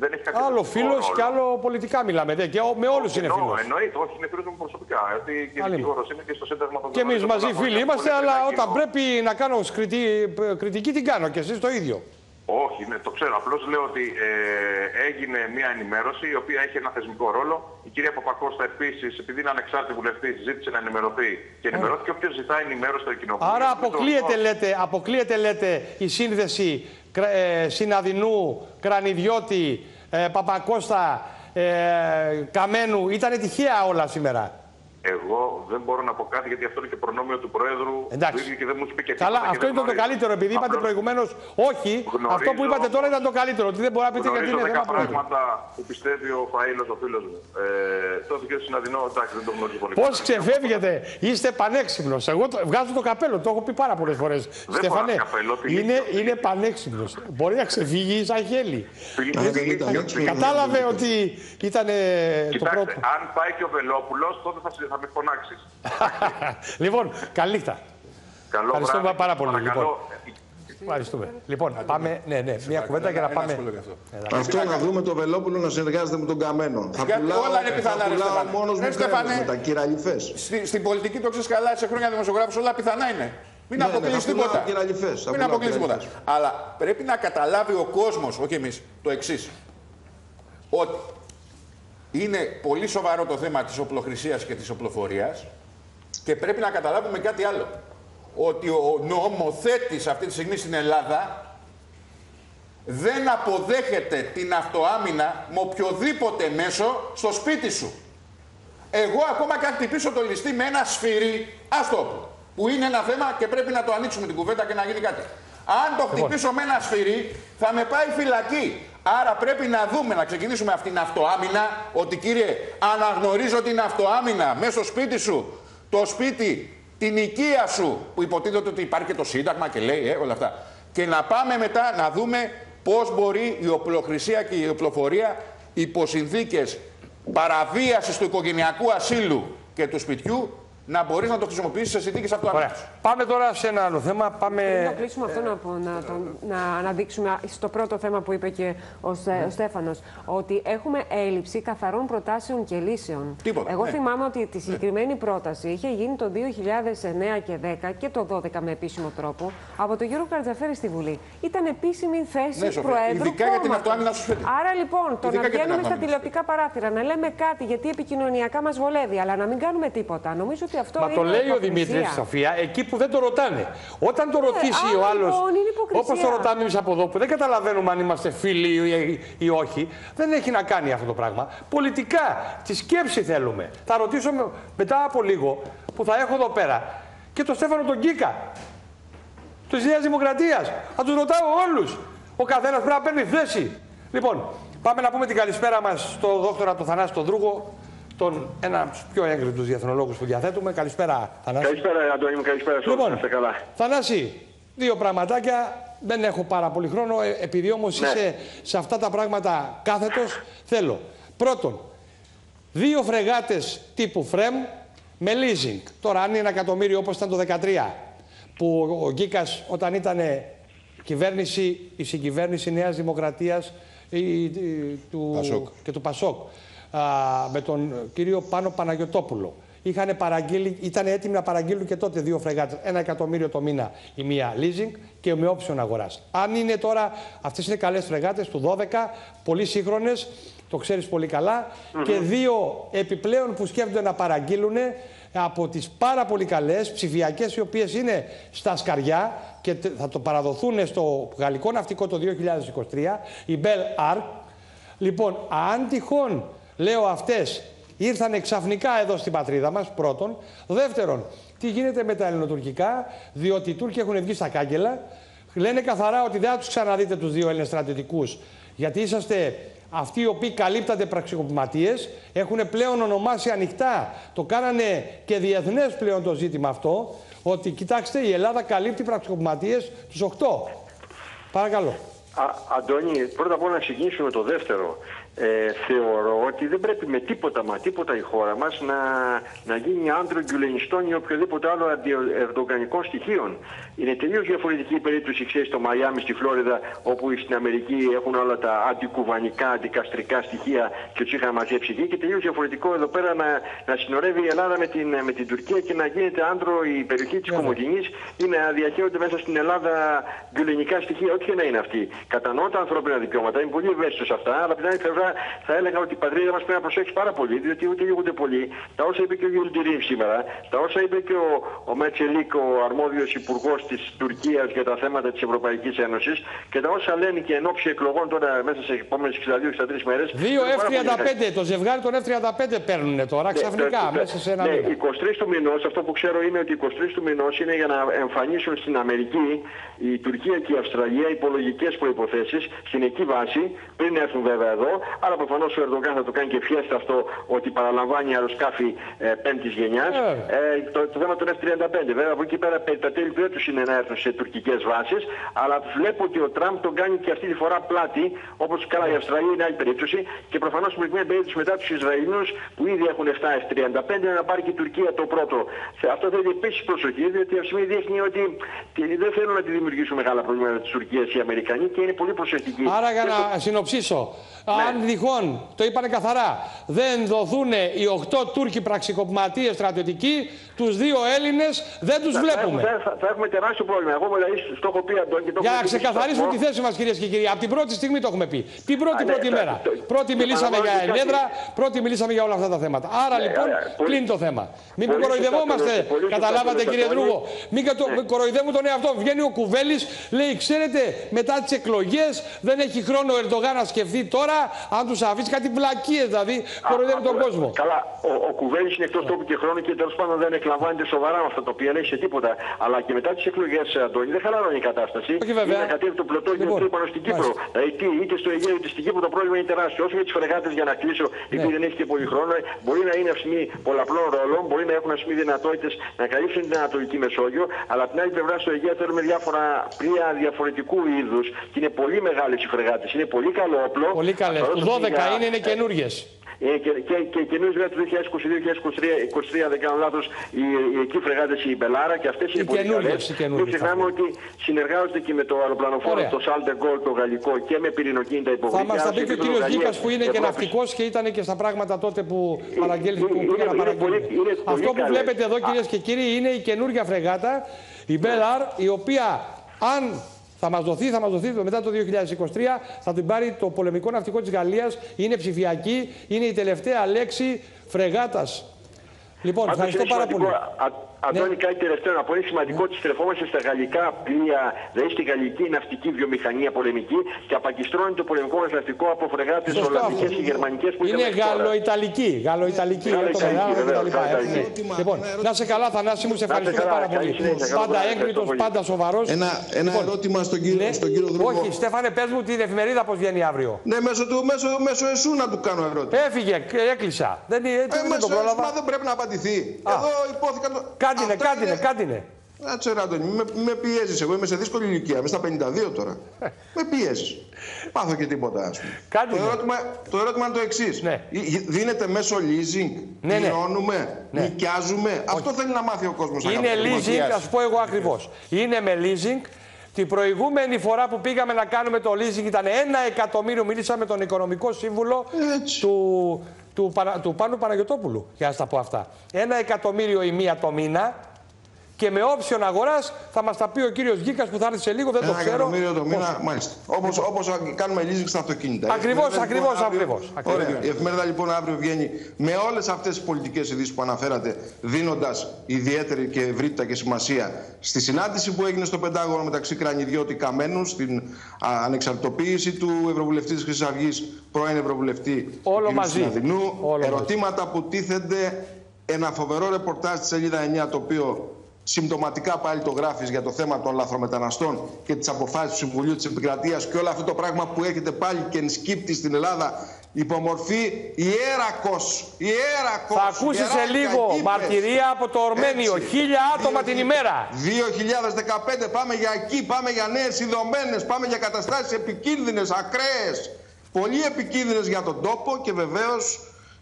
δεν έχει κάποιο Άλλο θεσμικό φίλος ρόλο. και άλλο πολιτικά μιλάμε. δε, Και ο- με όλους είναι Εννοώ, φίλος. Εννοείται, όχι, είναι φίλος μου προσωπικά. Γιατί και Άλλη δικηγόρος είναι και στο Σύνταγμα των Και εμείς Κανόνων μαζί των φίλοι Κανόνων, είμαστε, που αλλά πρέπει να όταν γίνω. πρέπει να κάνω κριτή- κριτική την κάνω και εσείς το ίδιο. Όχι, ναι, το ξέρω. Απλώς λέω ότι ε, έγινε μια ενημέρωση η οποία έχει ένα θεσμικό ρόλο. Η κυρία Παπακώστα επίσης, επειδή είναι ανεξάρτητη βουλευτής, ζήτησε να ενημερωθεί και ενημερώθηκε. Όποιος ζητάει ενημέρωση στο κοινοβούλιο. Άρα νομίζω αποκλείεται αυτό- λέτε, αποκλείεται, λέτε η σύνδεση Κρα- ε, Συναδεινού, Κρανιδιώτη, ε, Παπακώστα, ε, Καμένου. Ήταν τυχαία όλα σήμερα. Εγώ δεν μπορώ να πω κάτι γιατί αυτό είναι και προνόμιο του Προέδρου Εντάξει. του ίδιου και δεν μου είπε και Καλά, τίποτα και αυτό δεν ήταν το γνωρίζω. καλύτερο. Επειδή είπατε Απλώς προηγουμένως όχι, γνωρίζω- αυτό που είπατε τώρα ήταν το καλύτερο. Ότι δεν μπορεί να πείτε γιατί Γνωρίζω είναι 10 θέμα πρόεδρου. πράγματα που πιστεύει ο Φαΐλος, ο φίλος μου. Ε, τότε και ο Συναδεινό, εντάξει, δεν το γνωρίζω πολύ. Πώς καλά. ξεφεύγετε, είστε πανέξυπνος. Εγώ το, βγάζω το καπέλο, το έχω πει πάρα πολλές φορές. Στεφανέ, φοράς καπέλο, τι είναι, λύση. είναι πανέξυπνος. Μπορεί να ξεφύγει σαν χέλι. Φίλοι, Αν δεν φίλοι, ήταν φίλοι, έτσι, φίλοι. Κατάλαβε ότι ήταν ε, το Κοιτάξτε, πρώτο. αν πάει και ο Βελόπουλος, τότε θα, σε- θα με φωνάξεις. λοιπόν, καλή νύχτα. Καλό Ευχαριστούμε βράδυ. πάρα πολύ, Παρακαλώ, Ευχαριστούμε. Λοιπόν, πάμε. Ναι, ναι, μια κουβέντα για να Ένα πάμε. σχόλιο γι' αυτό. Αυτό να δούμε το Βελόπουλο να συνεργάζεται με τον Καμένο. Θα Γιατί πουλάω, όλα είναι πιθανά, θα ρε πουλάω Στέφανε. μόνος Ρε μου Στέφανε. κρέμες με τα κυραλιφές. Στη, στην πολιτική το ξέρεις καλά, σε χρόνια δημοσιογράφους όλα πιθανά είναι. Μην Ναι, ναι, αποκλείσεις θα πουλάω τίποτα. κυραλιφές, θα Μην πουλάω αποκλείσεις τίποτα. κυραλιφές. Αλλά πρέπει να καταλάβει ο κόσμος, όχι εμείς, το εξής. Ότι είναι πολύ σοβαρό το θέμα της οπλοχρησίας και της οπλοφορίας και πρέπει να καταλάβουμε κάτι άλλο. Ότι ο νομοθέτης αυτή τη στιγμή στην Ελλάδα δεν αποδέχεται την αυτοάμυνα με οποιοδήποτε μέσο στο σπίτι σου. Εγώ ακόμα και αν χτυπήσω το ληστή με ένα σφυρί, άστο που, που είναι ένα θέμα και πρέπει να το ανοίξουμε την κουβέντα και να γίνει κάτι. Αν το χτυπήσω με ένα σφυρί, θα με πάει φυλακή. Άρα πρέπει να δούμε, να ξεκινήσουμε αυτήν την αυτοάμυνα, ότι κύριε, αναγνωρίζω την αυτοάμυνα μέσα στο σπίτι σου, το σπίτι, την οικία σου, που υποτίθεται ότι υπάρχει και το Σύνταγμα και λέει ε, όλα αυτά. Και να πάμε μετά να δούμε πώς μπορεί η οπλοχρησία και η οπλοφορία υπό συνθήκες παραβίασης του οικογενειακού ασύλου και του σπιτιού να μπορείς να το χρησιμοποιήσεις σε συνθήκες αυτοάμυνα. Πάμε τώρα σε ένα άλλο θέμα. Πάμε... Πριν το κλείσουμε αυτό, να, να, να αναδείξουμε στο πρώτο θέμα που είπε και ο, ο Στέφανος, ότι έχουμε έλλειψη καθαρών προτάσεων και λύσεων. Τίποτα, Εγώ ναι. θυμάμαι ότι τη συγκεκριμένη πρόταση είχε γίνει το 2009 και 10 και το 12 με επίσημο τρόπο από τον Γιώργο Καρτζαφέρη στη Βουλή. Ήταν επίσημη θέση Ναι, Σοφία, Προέδρου. ειδικά για την κόμματος. αυτοάμυνα στο σπίτι. Άρα λοιπόν, το Ειδικά να για την βγαίνουμε στα αυτοάμυνα. τηλεοπτικά παράθυρα, να λέμε κάτι γιατί επικοινωνιακά μας βολεύει, αλλά να μην κάνουμε τίποτα. Νομίζω ότι αυτό Μα είναι το λέει ο υποκρισία. Δημήτρης Σοφία εκεί που δεν το ρωτάνε. Όταν το ρωτήσει άρα ο άλλος, λοιπόν είναι υποκρισία. όπως το ρωτάμε εμείς από εδώ, που δεν καταλαβαίνουμε αν είμαστε φίλοι ή, ή όχι, δεν έχει να κάνει αυτό το πράγμα. Πολιτικά, τη σκέψη θέλουμε. Θα ρωτήσω με- μετά από λίγο που θα έχω εδώ πέρα και τον Στέφανο τον Κίκα, της Νέας Δημοκρατίας. Θα τους ρωτάω όλους. Ο καθένας πρέπει να παίρνει θέση. Λοιπόν, πάμε να πούμε την καλησπέρα μας στον δόκτωρα τον Θανάση τον Δρούγο, τον ένα από τους πιο έγκριτου διεθνολόγους που διαθέτουμε. Καλησπέρα, Θανάση. Καλησπέρα, Αντώνη μου, καλησπέρα σε όλους. Λοιπόν, Να είστε καλά. Θανάση, δύο πραγματάκια. Δεν έχω πάρα πολύ χρόνο, ε, επειδή όμως Ναι. είσαι σε αυτά τα πράγματα κάθετος, θέλω. Πρώτον, δύο φρεγάτες τύπου FREMM με leasing. Τώρα, αν είναι ένα εκατομμύριο όπως ήταν το 2013, που ο Γκίκας όταν ήταν κυβέρνηση, η συγκυβέρνηση Νέας Δημοκρατίας η- η- του, Πασόκ. και του Πασόκ, α, με τον κύριο Πάνο Παναγιωτόπουλο. Είχαν παραγγείλει, ήταν έτοιμοι να παραγγείλουν και τότε δύο φρεγάτες. Ένα εκατομμύριο το μήνα η μία leasing και με option αγοράς. Αν είναι τώρα, αυτές είναι καλές φρεγάτες του 12, πολύ σύγχρονες, το ξέρεις πολύ καλά, και δύο επιπλέον που σκέφτονται να παραγγείλουν από τις πάρα πολύ καλές ψηφιακές οι οποίες είναι στα σκαριά και τε- θα το παραδοθούν στο γαλλικό ναυτικό το 2023, η Bell Arc, Λοιπόν, αν τυχόν, λέω αυτές, ήρθαν ξαφνικά εδώ στην πατρίδα μας, πρώτον. Δεύτερον, τι γίνεται με τα ελληνοτουρκικά, διότι οι Τούρκοι έχουν βγει στα κάγκελα, λένε καθαρά ότι δεν θα τους ξαναδείτε τους δύο Έλληνες στρατιωτικούς, γιατί είσαστε αυτοί οι οποίοι καλύπτατε πραξικοπηματίες, έχουν πλέον ονομάσει ανοιχτά, το κάνανε και διεθνές πλέον το ζήτημα αυτό, ότι κοιτάξτε η Ελλάδα καλύπτει πραξικοπηματίες τους 8. Παρακαλώ. Α, Αντώνη, πρώτα απ' όλα να ξεκινήσουμε το δεύτερο. Ε, θεωρώ ότι δεν πρέπει με τίποτα μα τίποτα η χώρα μας να, να γίνει άντρο γκουλενιστών ή οποιοδήποτε άλλο αντιερδογκανικών στοιχείων. Είναι τελείως διαφορετική η περίπτωση, ξέρεις, στο Μαϊάμι, στη Φλόριδα, όπου στην Αμερική έχουν όλα τα αντικουβανικά, αντικαστρικά στοιχεία και τους είχαν μαζέψει εκεί. Και τελείως διαφορετικό εδώ πέρα να, να συνορεύει η Ελλάδα με την, με την Τουρκία και να γίνεται άντρο η περιοχή της Κομωτινής ή να διαχέονται μέσα στην Ελλάδα γκουλενικά στοιχεία, ό,τι και να είναι αυτή. Κατανοώ τα ανθρώπινα δικαιώματα, είμαι πολύ ευαίσθητος σε αυτά, αλλά από την άλλη πλευρά θα έλεγα ότι η πατρίδα μας πρέπει να προσέξει πάρα πολύ, διότι ούτε λίγο ούτε πολύ τα όσα είπε και ο Γιλντιρίμ σήμερα, τα όσα είπε και ο, Ομέρ Τσελίκ, ο αρμόδιος υπουργός της Τουρκίας για τα θέματα της Ευρωπαϊκής Ένωσης και τα όσα λένε και εν όψει εκλογών τώρα μέσα σε επόμενες 62-63 μέρες. Δύο F-35, το ζευγάρι των F-35 παίρνουν τώρα ξαφνικά, Ναι, μέσα σε ένα ναι, μήνα. 23 του μηνός, αυτό που ξέρω είναι ότι 23 του μηνός είναι για να εμφανίσουν στην Αμερική η Τουρκία και η Αυστραλία υπό λογικές προϋποθέσεις στην εκεί βάση, πριν έρθουν βέβαια εδώ. Άρα προφανώς ο Ερντογκάν θα το κάνει και φιέστα αυτό ότι παραλαμβάνει αεροσκάφη ε, πέμπτης γενιάς. Ε. Ε, το, το θέμα των F-35. Βέβαια από εκεί πέρα περί τα τέλη του έτους είναι να έρθουν σε τουρκικές βάσεις. Αλλά βλέπω ότι ο Τραμπ τον κάνει και αυτή τη φορά πλάτη, όπως καλά η Αυστραλία είναι άλλη περίπτωση. Και προφανώς στην προηγούμενη περίπτωση μετά τους Ισραηλινούς που ήδη έχουν 7 F-35 να πάρει και η Τουρκία το πρώτο. Σε Αυτό θέλει επίσης προσοχή, διότι αυτή τη στιγμή δείχνει ότι τι- δεν θέλουν να τη δημιουργήσουν μεγάλα προβλήματα τη Τουρκία οι Αμερικανοί και είναι πολύ προσεκτικοί. Άρα για Και το- να συνοψίσω, αν τυχόν, το είπανε καθαρά, δεν δοθούν οι 8 Τούρκοι πραξικοπηματίες στρατιωτικοί, τους δύο Έλληνες δεν τους θα βλέπουμε. έχουμε- Θα, θα έχουμε τεράστιο πρόβλημα. Εγώ δηλαδή στο έχω πει Αντώνη και το Για έχω να πει και στο ξεκαθαρίσουμε τη σταθμό. θέση μας κυρίες και κύριοι. Από την πρώτη στιγμή το έχουμε πει. Την πρώτη Α, ναι, πρώτη θα- μέρα. το- Πρώτη και μιλήσαμε για παραλαμβάνω και ενέδρα, κάτι. πρώτη μιλήσαμε για όλα αυτά τα θέματα. Άρα λοιπόν ωραία. Πολύ- κλείνει το θέμα. Μην πολύ κοροϊδευόμαστε, σωστά το- πολύ σωστά καταλάβατε το κύριε Αντώνη. Δρούγο; Μην κατο... Ναι. κοροϊδεύουν τον εαυτό. Βγαίνει ο Κουβέλης, λέει ξέρετε μετά τις εκλογές δεν έχει χρόνο ο Ερντογάν να σκεφτεί τώρα, αν τους αφήσει κάτι βλακίες δηλαδή, κοροϊδεύει τον κόσμο. Καλά, ο, ο Κουβέλη είναι εκτός τόπου και χρόνου και τέλος πάντων δεν εκλαμβάνεται σοβαρά με αυτά τα οποία λέει σε τίποτα. Αλλά και μετά τις εκλογές, Αντώνη, δεν χαλαρώνει η κατάσταση. Όχι, βέβαια. Είναι κατέβει το πλωτό Λοιπόν, και πάνω στην Κύπρο. Δηλαδή, τι, είτε στο Αιγαίο είτε στην Κύπρο το πρόβλημα είναι τεράστιο. Όσο για τις φρεγάτες για να κλείσω, επειδή Ναι. δεν έχει και πολύ χρόνο, μπορεί να είναι αυσμοί πολλαπλών ρόλων, μπορεί να έχουν αυσμοί δυνατότητες να καλύψουν την Ανατολική Μεσόγειο, αλλά από την άλλη πλευρά στο Αιγαίο θέλουμε διάφορα πλοία διαφορετικού είδους και είναι πολύ μεγάλες οι φρεγάτες. Είναι πολύ καλό όπλο. Πολύ καλές. Ασφαλώς Του 12 για- είναι, είναι καινούριε. ε, και, και, και καινούριε βέβαια του 2022-2023, δεν κάνω λάθο, οι, οι εκεί φρεγάτε η Μπελάρα και αυτέ είναι Οι πολύ καινούριες, καλές. οι καινούριες Μην ξεχνάμε θα ότι συνεργάζονται και με το αεροπλανοφόρο, Ωραία. το Σάλτε Γκολ, το γαλλικό και με πυρηνοκίνητα Θα υποβρύχια. μα τα πει σε και ο επίπεδο κύριο Γαλλίας, Γκίκα που είναι και Ευρώπης. ναυτικό και ήταν και στα πράγματα τότε που παραγγέλνει που είναι- πήγε να είναι παραγγείλει. πολύ- είναι πολύ Αυτό που καλές. βλέπετε εδώ κυρίε και κύριοι είναι η καινούργια φρεγάτα, η Μπέλαρ, η οποία αν θα μας δοθεί, θα μας δοθεί μετά το 2023, θα την πάρει το πολεμικό ναυτικό της Γαλλίας. Είναι ψηφιακή, είναι η τελευταία λέξη φρεγάτας. Λοιπόν, Πάντως ευχαριστώ είναι πάρα πολύ. Σημαντικό, Α- Αντώνη, κάτι τελευταίο να πω. Είναι σημαντικό ότι στρεφόμαστε στα γαλλικά πλοία, δηλαδή στη γαλλική ναυτική βιομηχανία πολεμική και απαγκιστρώνει το πολεμικό μας ναυτικό από φρεγάτες Σωστό Ολλανδικές αυτό. και Γερμανικές που Είναι είχαμε μέχρι τώρα. γαλλοϊταλική. Γαλλοϊταλική. είναι το Γαλλοϊταλική, μεγάλο βεβαίως, κτλ. γαλλοϊταλική. Έτσι. Λοιπόν, να σε καλά, Θανάση μου, σε ευχαριστούμε καλά, πάρα καλή πολύ. συνέχεια, καλό Πάντα βράδυ, έγκριτος, ευχαριστώ πολύ. πάντα σοβαρός. Ένα, ένα ερώτημα στον κύριο, στον κύριο Δρόμο. Όχι, Στέφανε, πες μου την εφημερίδα πώς βγαίνει αύριο. Ναι, μέσω, του, μέσω, μέσω εσού να του κάνω ερώτημα. Έφυγε, ε, έκλεισα. Δεν, δεν, Ε, δεν μέσω το εσού, μα πρόλαβα. δεν πρέπει να απαντηθεί. Α. Εδώ υπόθηκαν. Το- Κάντινε, Αυτά κάντινε, είναι- κάντινε. Κάτσε ρε Αντώνη, με, με πιέζεις. Εγώ είμαι σε δύσκολη ηλικία. Είμαι στα 52 τώρα. με πιέζεις. Πάθω και τίποτα, ας πούμε. Κάτι το, ναι. ερώτημα, το ερώτημα είναι το εξής. Ναι. Δίνεται μέσω leasing, Ναι, ναι. πληρώνουμε, Ναι. νοικιάζουμε. Αυτό θέλει να μάθει ο κόσμος. Είναι leasing, θα σου πω εγώ ακριβώς. Είναι με leasing. Την προηγούμενη φορά που πήγαμε να κάνουμε το leasing ήταν ένα εκατομμύριο. Μίλησα με τον οικονομικό σύμβουλο Έτσι. του, του, Πανα- του Πάνου Παναγιωτόπουλου. Για να στα πω αυτά. Ένα εκατομμύριο η μία το μήνα. Και με όψιον αγοράς θα μας τα πει ο κύριος Γκίκα που θα έρθει σε λίγο, δεν το Ένα ξέρω. εκατομμύριο το μήνα, πόσο. μάλιστα. Όπως, όπως κάνουμε leasing στα αυτοκίνητα. Η Ακριβώς, εφημερίδα, ακριβώς, λοιπόν, αύριο- ακριβώς, ακριβώς. Ωραία. Η εφημερίδα λοιπόν αύριο βγαίνει με όλες αυτές τις πολιτικές ειδήσεις που αναφέρατε, δίνοντας ιδιαίτερη και ευρύτητα και σημασία στη συνάντηση που έγινε στο Πεντάγωνο μεταξύ Κρανιδιώτη Καμένου, στην α, ανεξαρτητοποίηση του Ευρωβουλευτής της Χρυσής Αυγής, πρώην Ευρωβουλευτή Όλο του κ. μαζί. Συναδεινού, Όλο μαζί. ερωτήματα που τίθενται, ένα φοβερό ρεπορτάζ στη σελίδα 9 το οποίο συμπτωματικά πάλι το γράφεις για το θέμα των λαθρομεταναστών και τις αποφάσεις του Συμβουλίου της Επικρατείας και όλο αυτό το πράγμα που έρχεται πάλι και ενσκύπτει στην Ελλάδα υπομορφή ιέρακος, ιέρακος. Θα ακούσεις σε γεράκια, λίγο γήπες. μαρτυρία από το Ορμένιο. Έτσι. Χίλια άτομα Δύο- την ημέρα. 2015 πάμε για εκεί, πάμε για νέες ειδωμένες, πάμε για καταστάσεις επικίνδυνες, ακραίες. Πολύ επικίνδυνες για τον τόπο και βεβαίως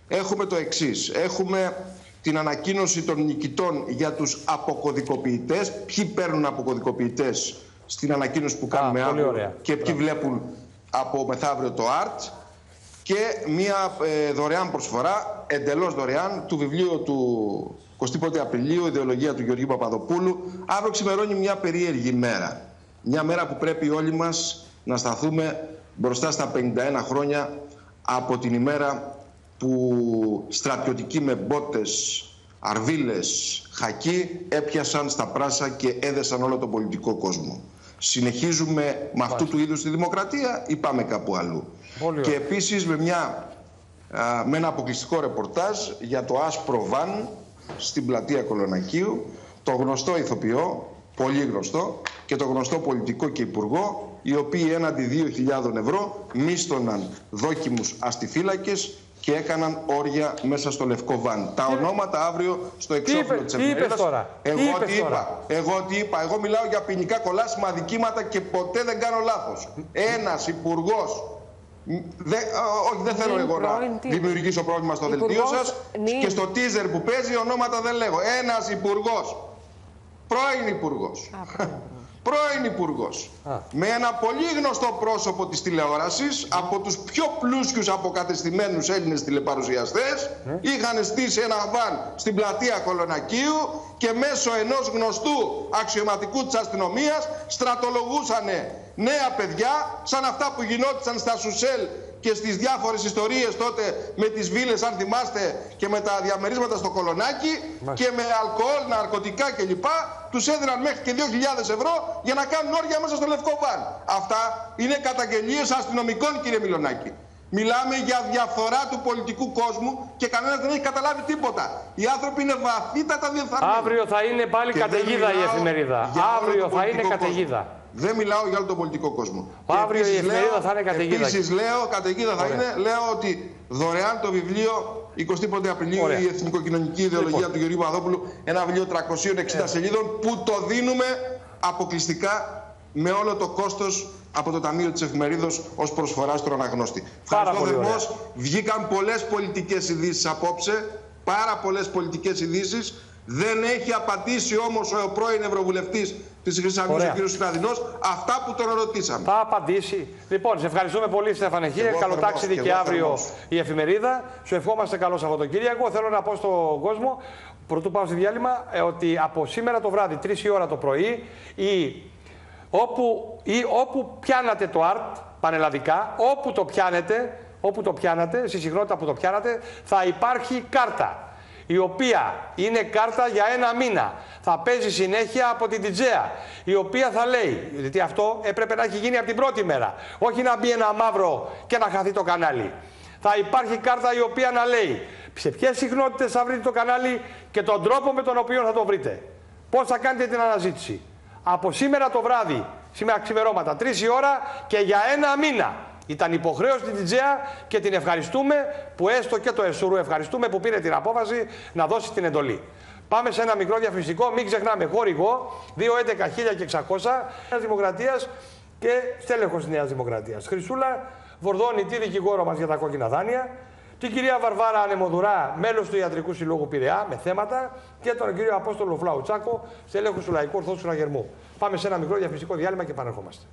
έχουμε το εξής. Έχουμε την ανακοίνωση των νικητών για τους αποκωδικοποιητές. Ποιοι παίρνουν αποκωδικοποιητές στην ανακοίνωση που κάνουμε πολύ αύριο ωραία. και ποιοι βλέπουν από μεθαύριο το art και μία ε, δωρεάν προσφορά, εντελώς δωρεάν, του βιβλίου του 21 Απριλίου, Ιδεολογία του Γεωργίου Παπαδοπούλου. Αύριο ξημερώνει μια περίεργη μέρα. Μια μέρα που πρέπει όλοι μας να σταθούμε μπροστά στα 51 χρόνια από την ημέρα που στρατιωτικοί με μπότες, αρβίλες, χακί έπιασαν στα πράσα και έδεσαν όλο τον πολιτικό κόσμο. Συνεχίζουμε με αυτού του είδους τη δημοκρατία ή πάμε κάπου αλλού; Πολύ Και ωραία. επίσης με, μια, α, με ένα αποκλειστικό ρεπορτάζ για το άσπρο βαν στην πλατεία Κολονακίου, το γνωστό ηθοποιό, πολύ γνωστό, και το γνωστό πολιτικό και υπουργό, οι οποίοι έναντι 2.000 ευρώ μίστοναν δόκιμους αστιφύλακες και έκαναν όρια μέσα στο λευκό βαν. Τα ονόματα αύριο στο εξώφυλλο είπε- της τι είπες εφημερίδας. τώρα, τι Εγώ είπες τι είπα. τώρα. Εγώ τι είπα. Εγώ μιλάω για ποινικά κολάσιμα αδικήματα και ποτέ δεν κάνω λάθος. Ένας υπουργός Δε, α, όχι, δεν θέλω Νυν εγώ να πρώην τι; δημιουργήσω πρόβλημα στο Υπουργός δελτίο σας νυν. και στο teaser που παίζει ονόματα δεν λέγω. Ένας υπουργός, πρώην υπουργός, πρώην υπουργός, με ένα πολύ γνωστό πρόσωπο της τηλεόρασης, από τους πιο πλούσιους αποκατεστημένους Έλληνες τηλεπαρουσιαστές, είχαν στήσει ένα βαν στην πλατεία Κολονακίου και μέσω ενός γνωστού αξιωματικού της αστυνομίας στρατολογούσαν νέα παιδιά, σαν αυτά που γινόντουσαν στα Σουσέλ και στις διάφορες ιστορίες τότε με τις βίλες αν θυμάστε και με τα διαμερίσματα στο κολονάκι και με αλκοόλ, ναρκωτικά κλπ. Τους έδιναν μέχρι και 2.000 ευρώ για να κάνουν όρια μέσα στο λευκό βαν. Αυτά είναι καταγγελίες αστυνομικών κύριε Μιλονάκη. Μιλάμε για διαφορά του πολιτικού κόσμου και κανένας δεν έχει καταλάβει τίποτα. Οι άνθρωποι είναι βαθύτατα διεφθαρμένοι. Αύριο θα είναι πάλι Και δεν καταιγίδα η μιλάω εφημερίδα. για όλο Αύριο τον θα είναι πολιτικό καταιγίδα. Κόσμο. Δεν μιλάω για όλο τον πολιτικό κόσμο. Αύριο η εφημερίδα θα είναι καταιγίδα. Επίσης λέω, καταιγίδα θα Ωραία. είναι, λέω ότι δωρεάν το βιβλίο 25 Απριλίου Ωραία. η Εθνικοκοινωνική Ιδεολογία Λοιπόν. του Γεωργίου Παδόπουλου, ένα βιβλίο 360 σελίδων που το δίνουμε αποκλειστικά με όλο το κόστος από το Ταμείο της Εφημερίδος ως προσφορά στον αναγνώστη. Πάρα Ευχαριστώ πολύ ωραία. θερμός. Βγήκαν πολλές πολιτικές ειδήσεις απόψε, πάρα πολλές πολιτικές ειδήσεις. Δεν έχει απαντήσει όμως ο πρώην Ευρωβουλευτής της Χρυσής Αυγής, Ωραία. ο κ. Συναδεινός, αυτά που τον ρωτήσαμε. Θα απαντήσει. Λοιπόν, σε ευχαριστούμε πολύ, Στέφανε Χίρε. εγώ Καλό θερμός, ταξίδι και και εγώ αύριο θερμός. η εφημερίδα. Σου ευχόμαστε καλό Σαββατοκύριακο. Θέλω να πω στον κόσμο, πρωτού πάω στη διάλειμμα, ε, ότι από σήμερα το βράδυ, 3 η ώρα το πρωί, η, όπου, ή, όπου πιάνατε το art πανελλαδικά, όπου το πιάνετε, όπου το πιάνατε, στη συχνότητα που το πιάνατε, θα υπάρχει κάρτα η οποία είναι κάρτα για ένα μήνα. Θα παίζει συνέχεια από την Τιτζέα, η οποία θα λέει, γιατί αυτό έπρεπε να έχει γίνει από την πρώτη μέρα, όχι να μπει ένα μαύρο και να χαθεί το κανάλι. Θα υπάρχει κάρτα η οποία να λέει σε ποιες συχνότητες θα βρείτε το κανάλι και τον τρόπο με τον οποίο θα το βρείτε. Πώς θα κάνετε την αναζήτηση. Από σήμερα το βράδυ, σήμερα ξημερώματα, 3 η ώρα και για ένα μήνα. Ήταν υποχρέωση την Τιτζέα και την ευχαριστούμε που έστω και το Εσουρού ευχαριστούμε που πήρε την απόφαση να δώσει την εντολή. Πάμε σε ένα μικρό διαφημιστικό, μην ξεχνάμε χορηγό 2.11.600 Νέας Δημοκρατίας και στέλεχος της Νέας Δημοκρατίας. Χρυσούλα Βορδώνη, τη δικηγόρο μας για τα κόκκινα δάνεια. Την κυρία Βαρβάρα Ανεμοδουρά, μέλος του Ιατρικού Συλλόγου Πειραιά, με θέματα. Και τον κύριο Απόστολο Φλαουτσάκο, στέλεχος του Λαϊκού Ορθόδοξου Συναγερμού. Πάμε σε ένα μικρό διαφημιστικό διάλειμμα και επανερχόμαστε.